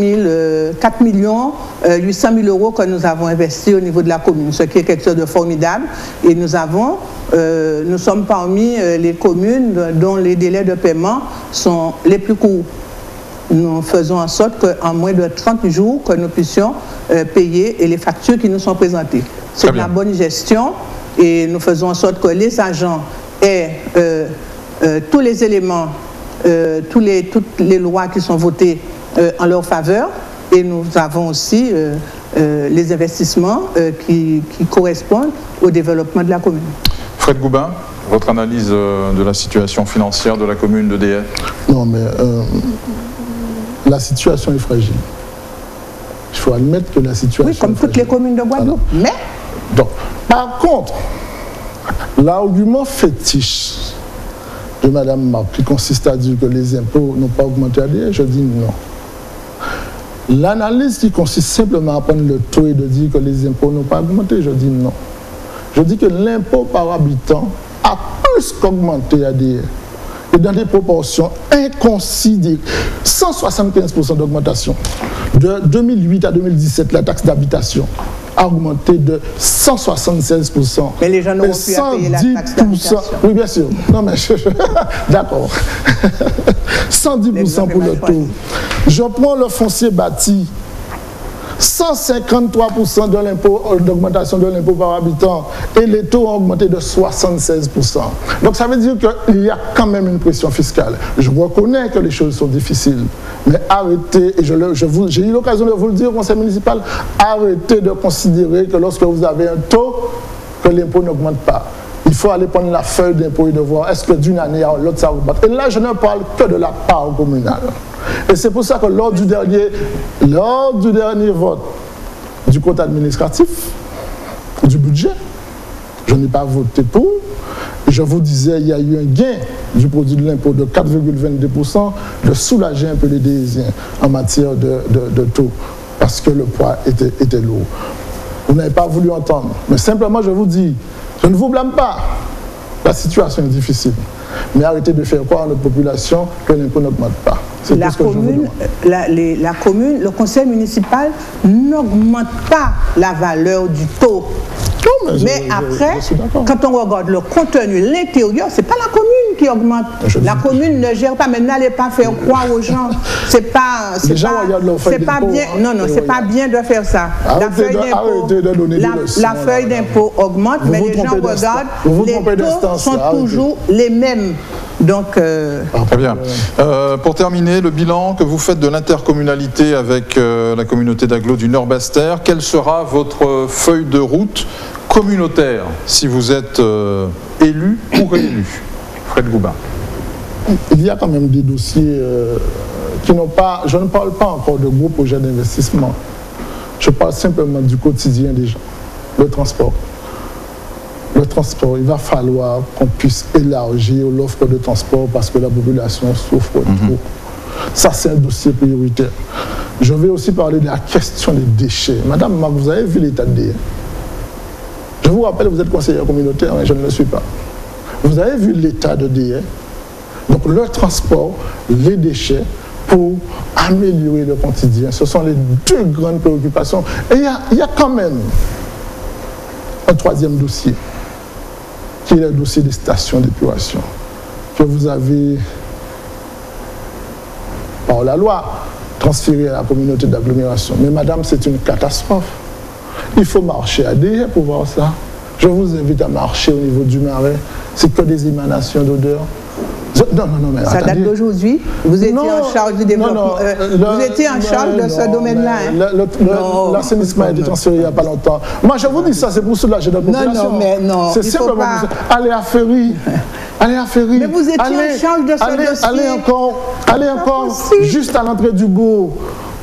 4 millions 800 000 euros que nous avons investis au niveau de la commune, ce qui est quelque chose de formidable. Et nous avons, euh, nous sommes parmi euh, les communes dont les délais de paiement sont les plus courts nous faisons en sorte qu'en moins de 30 jours, que nous puissions payer et les factures qui nous sont présentées. C'est la bonne gestion et nous faisons en sorte que les agents aient euh, euh, tous les éléments, euh, tous les, toutes les lois qui sont votées en leur faveur et nous avons aussi les investissements qui, correspondent au développement de la commune. Fred Goubin, votre analyse de la situation financière de la commune de DF Non, mais la situation est fragile. Il faut admettre que la situation. Oui, comme toutes les communes de Guadeloupe. Mais donc, par contre, l'argument fétiche de Mme Marc, qui consiste à dire que les impôts n'ont pas augmenté à dire, je dis non. L'analyse qui consiste simplement à prendre le taux et de dire que les impôts n'ont pas augmenté, je dis non. Je dis que l'impôt par habitant a plus qu'augmenté à dire et dans des proportions inconsidérables. 175% d'augmentation. De 2008 à 2017, la taxe d'habitation a augmenté de 176%. Mais les gens n'ont plus à payer la taxe d'habitation. Oui, bien sûr. Non, mais d'accord. 110% pour le taux. Je prends le foncier bâti 153% de l'impôt, euh, d'augmentation de l'impôt par habitant et les taux ont augmenté de 76%. Donc ça veut dire qu'il y a quand même une pression fiscale. Je reconnais que les choses sont difficiles, mais arrêtez, et j'ai eu l'occasion de vous le dire au conseil municipal, arrêtez de considérer que lorsque vous avez un taux, que l'impôt n'augmente pas. Il faut aller prendre la feuille d'impôt et de voir est-ce que d'une année à l'autre ça augmente. Et là, je ne parle que de la part communale. Et c'est pour ça que lors du dernier, lors du dernier vote du compte administratif, du budget, je n'ai pas voté pour. Je vous disais, il y a eu un gain du produit de l'impôt de 4,22% de soulager un peu les désirs en matière de, taux, parce que le poids était, était lourd. Vous n'avez pas voulu entendre. Mais simplement, je vous dis, je ne vous blâme pas. La situation est difficile. Mais arrêtez de faire croire à notre population que l'impôt n'augmente pas. La commune, la, la commune, le conseil municipal n'augmente pas la valeur du taux mais, après, quand on regarde le contenu, l'intérieur, c'est pas la commune qui augmente. La commune ne gère pas, mais n'allez pas faire croire aux gens. C'est pas, c'est pas, bien. Hein. Non, non, c'est pas bien de faire ça. la feuille d'impôt, la, feuille d'impôt augmente, mais les gens regardent, les taux sont toujours les mêmes. Donc, euh, ah, Très bien. Euh, pour terminer, le bilan que vous faites de l'intercommunalité avec euh, la communauté d'agglo du Nord-Bastère, quelle sera votre feuille de route communautaire si vous êtes élu ou réélu? Fred Goubin. Il y a quand même des dossiers qui n'ont pas. Je ne parle pas encore de gros projets d'investissement. Je parle simplement du quotidien des gens, le transport le transport, il va falloir qu'on puisse élargir l'offre de transport parce que la population souffre mhm. trop. Ça, c'est un dossier prioritaire. Je vais aussi parler de la question des déchets. Madame vous avez vu l'état de DN Je vous rappelle, vous êtes conseillère communautaire, mais je ne le suis pas. Vous avez vu l'état de DN Donc, le transport, les déchets, pour améliorer le quotidien. Ce sont les deux grandes préoccupations. Et il y a quand même un troisième dossier qui est le dossier des stations d'épuration, que vous avez, par la loi, transféré à la communauté d'agglomération. Mais madame, c'est une catastrophe. Il faut marcher à DE pour voir ça. Je vous invite à marcher au niveau du marais. C'est que des émanations d'odeur. Non, non, non, mais Ça date d'aujourd'hui Vous étiez en charge du développement euh, Vous étiez en charge de ce domaine-là hein? L'assainissement a été transféré il n'y a pas longtemps. Moi, je vous dis ça, c'est pour soulager notre population. Non, non, mais non. C'est simplement pas... Allez à Ferry. Allez à Ferry. Mais vous étiez en charge de ce allez, dossier. Allez encore, allez encore juste à l'entrée du bourg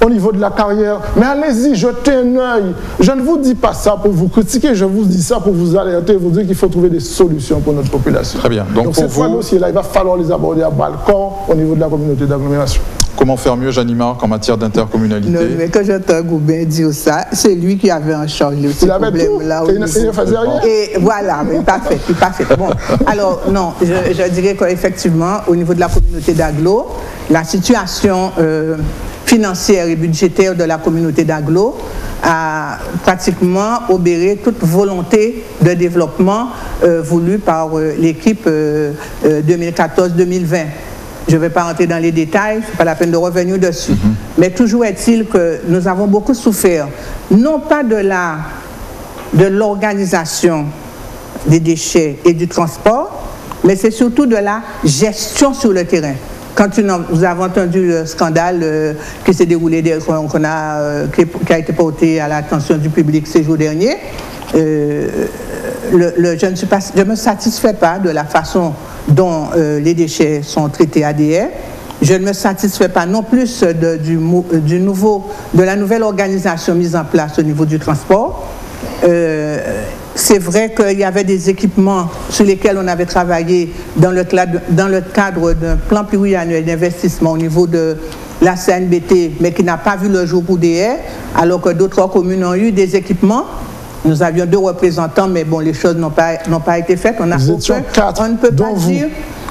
au niveau de la carrière. Mais allez-y, jetez un œil. Je ne vous dis pas ça pour vous critiquer, je vous dis ça pour vous alerter, vous dire qu'il faut trouver des solutions pour notre population. Très bien. Donc, cette fois-là, il va falloir les aborder à balcon au niveau de la communauté d'agglomération. Comment faire mieux, Janimar, en matière d'intercommunalité Non, mais quand j'entends Goubin dire ça, c'est lui qui avait en charge de ce problème-là. Il ne faisait rien. Et voilà, mais parfait, parfait. Bon, alors, non, je, dirais qu'effectivement, au niveau de la communauté d'agglo, la situation euh, financière et budgétaire de la communauté d'Aglo a pratiquement obéré toute volonté de développement euh, voulue par euh, l'équipe 2014-2020. Euh, Je ne vais pas rentrer dans les détails, ce n'est pas la peine de revenir dessus. Mm-hmm. Mais toujours est-il que nous avons beaucoup souffert, non pas de la de l'organisation des déchets et du transport, mais c'est surtout de la gestion sur le terrain. Quand vous avez entendu le scandale euh, qui s'est déroulé, qu'on a, euh, qui, a été porté à l'attention du public ces jours derniers, euh, je ne me satisfais pas de la façon dont les déchets sont traités à DR. Je ne me satisfais pas non plus de, du, nouveau, de la nouvelle organisation mise en place au niveau du transport. C'est vrai qu'il y avait des équipements sur lesquels on avait travaillé dans le, dans le cadre d'un plan pluriannuel d'investissement au niveau de la CNBT, mais qui n'a pas vu le jour pour des alors que d'autres communes ont eu des équipements. Nous avions deux représentants, mais bon, les choses n'ont pas, pas été faites. On, a quatre, on ne peut pas dire,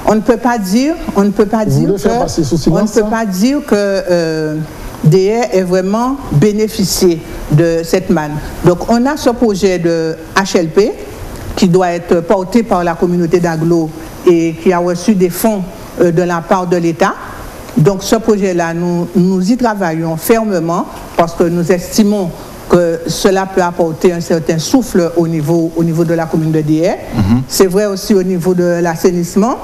on ne peut pas dire, on ne peut pas dire que, on ne peut pas dire que euh, DE est vraiment bénéficié de cette manne. Donc on a ce projet de HLP qui doit être porté par la communauté d'Aglo et qui a reçu des fonds euh, de la part de l'État. Donc ce projet-là, nous, nous y travaillons fermement parce que nous estimons que cela peut apporter un certain souffle au niveau, au niveau de la commune de DE. Mhm. C'est vrai aussi au niveau de l'assainissement.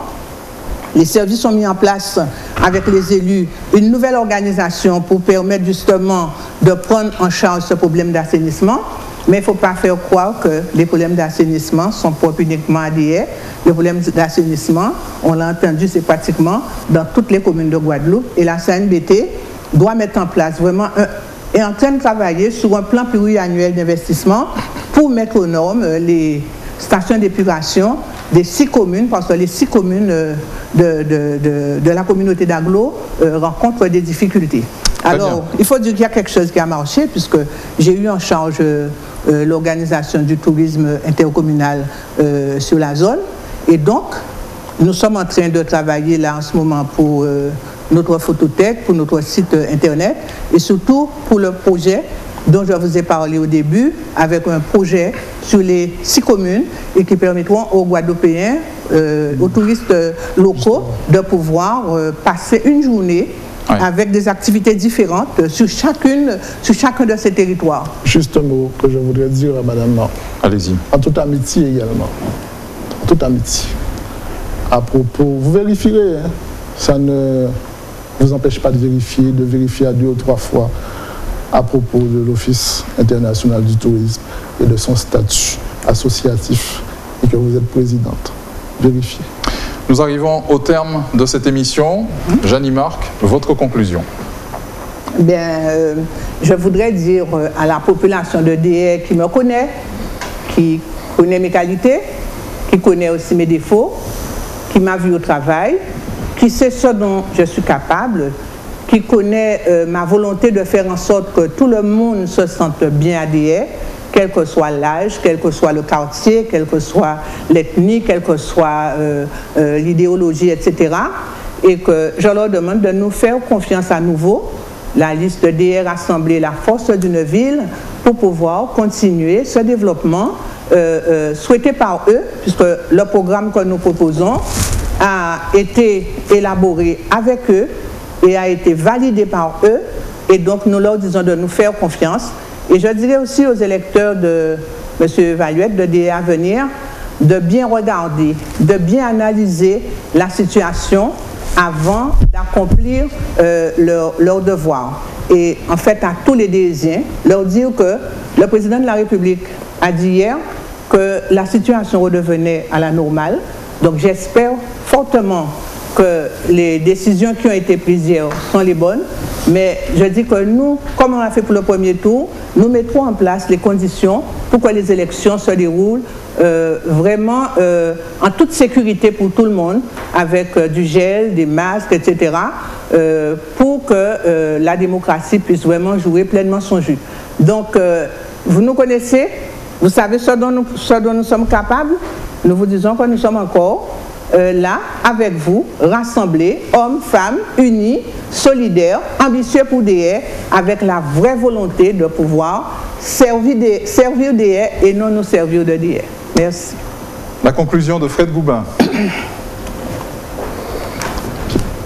Les services sont mis en place avec les élus une nouvelle organisation pour permettre justement de prendre en charge ce problème d'assainissement. Mais il ne faut pas faire croire que les problèmes d'assainissement sont propres uniquement à d'hier. Les problèmes d'assainissement, on l'a entendu, c'est pratiquement dans toutes les communes de Guadeloupe. Et la CNBT doit mettre en place vraiment un, est en train de travailler sur un plan pluriannuel d'investissement pour mettre aux normes les stations d'épuration des six communes, parce que les six communes euh, de, la communauté d'Aglo euh, rencontrent des difficultés. Alors, il faut dire qu'il y a quelque chose qui a marché, puisque j'ai eu en charge euh, l'organisation du tourisme intercommunal sur la zone. Et donc, nous sommes en train de travailler là en ce moment pour notre photothèque, pour notre site internet, et surtout pour le projet dont je vous ai parlé au début, avec un projet sur les six communes et qui permettront aux Guadeloupéens, euh, aux touristes locaux, de pouvoir euh, passer une journée avec des activités différentes sur, chacune, sur chacun de ces territoires. Juste un mot que je voudrais dire à Madame Allez-y. En toute amitié également. En toute amitié. À propos, vous vérifierez, hein. ça ne vous empêche pas de vérifier, de vérifier à deux ou trois fois à propos de l'Office international du tourisme et de son statut associatif et que vous êtes présidente. Vérifiez. Nous arrivons au terme de cette émission. Jeannie Marc, votre conclusion. Bien, euh, je voudrais dire euh, à la population de DE qui me connaît, qui connaît mes qualités, qui connaît aussi mes défauts, qui m'a vu au travail, qui sait ce dont je suis capable, qui connaît euh, ma volonté de faire en sorte que tout le monde se sente bien à DIE, quel que soit l'âge, quel que soit le quartier, quelle que soit l'ethnie, quelle que soit euh, euh, l'idéologie, etc. Et que je leur demande de nous faire confiance à nouveau, la liste DIE rassemblée, la force d'une ville, pour pouvoir continuer ce développement souhaité par eux, puisque le programme que nous proposons a été élaboré avec eux et a été validé par eux. Et donc, nous leur disons de nous faire confiance Et je dirais aussi aux électeurs de M. Valuette de DEA à venir de bien regarder, de bien analyser la situation avant d'accomplir euh, leur, leur, devoir. Et en fait, à tous les désiens, leur dire que le président de la République a dit hier que la situation redevenait à la normale. Donc j'espère fortement que les décisions qui ont été prises hier sont les bonnes. Mais je dis que nous, comme on a fait pour le premier tour, nous mettrons en place les conditions pour que les élections se déroulent euh, vraiment euh, en toute sécurité pour tout le monde, avec euh, du gel, des masques, etc., pour que la démocratie puisse vraiment jouer pleinement son jeu. Donc, vous nous connaissez, vous savez ce dont nous, ce dont nous sommes capables. Nous vous disons que nous sommes encore là avec vous, rassemblés, hommes, femmes, unis, solidaires, ambitieux pour des avec la vraie volonté de pouvoir servir des, servir des et non nous servir de des Merci. La conclusion de Fred Goubin.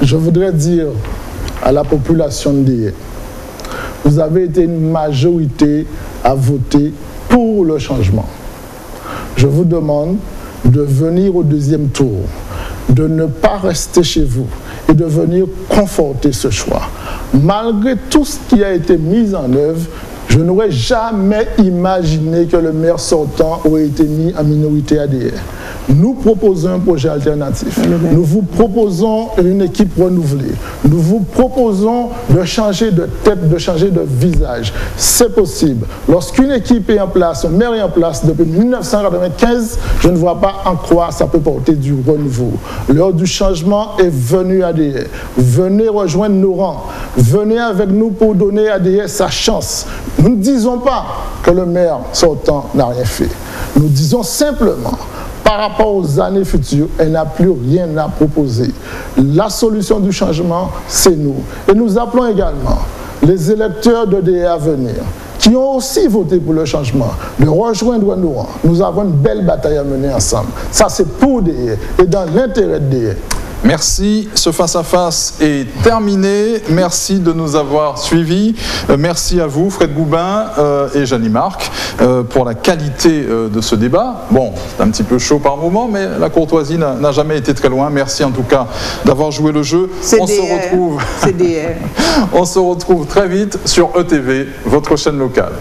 Je voudrais dire à la population de vous avez été une majorité à voter pour le changement. Je vous demande de venir au deuxième tour, de ne pas rester chez vous et de venir conforter ce choix. Malgré tout ce qui a été mis en œuvre, je n'aurais jamais imaginé que le maire sortant aurait été mis en minorité ADR. Nous proposons un projet alternatif. Nous vous proposons une équipe renouvelée. Nous vous proposons de changer de tête, de changer de visage. C'est possible. Lorsqu'une équipe est en place, un maire est en place depuis 1995, je ne vois pas en quoi ça peut porter du renouveau. L'heure du changement est venue à ADR. Venez rejoindre nos rangs. Venez avec nous pour donner à ADR sa chance. Nous ne disons pas que le maire sortant n'a rien fait. Nous disons simplement par rapport aux années futures, elle n'a plus rien à proposer. La solution du changement, c'est nous. Et nous appelons également les électeurs de DE à venir, qui ont aussi voté pour le changement, de rejoindre nous. Nous avons une belle bataille à mener ensemble. Ça, c'est pour DE et dans l'intérêt de DE. Merci. Ce face-à-face est terminé. Merci de nous avoir suivis. Euh, merci à vous, Fred Goubin euh, et Jeannie Marc, euh, pour la qualité de ce débat. Bon, c'est un petit peu chaud par moment, mais la courtoisie n'a jamais été très loin. Merci en tout cas d'avoir joué le jeu. On se retrouve. On se retrouve très vite sur ETV, votre chaîne locale.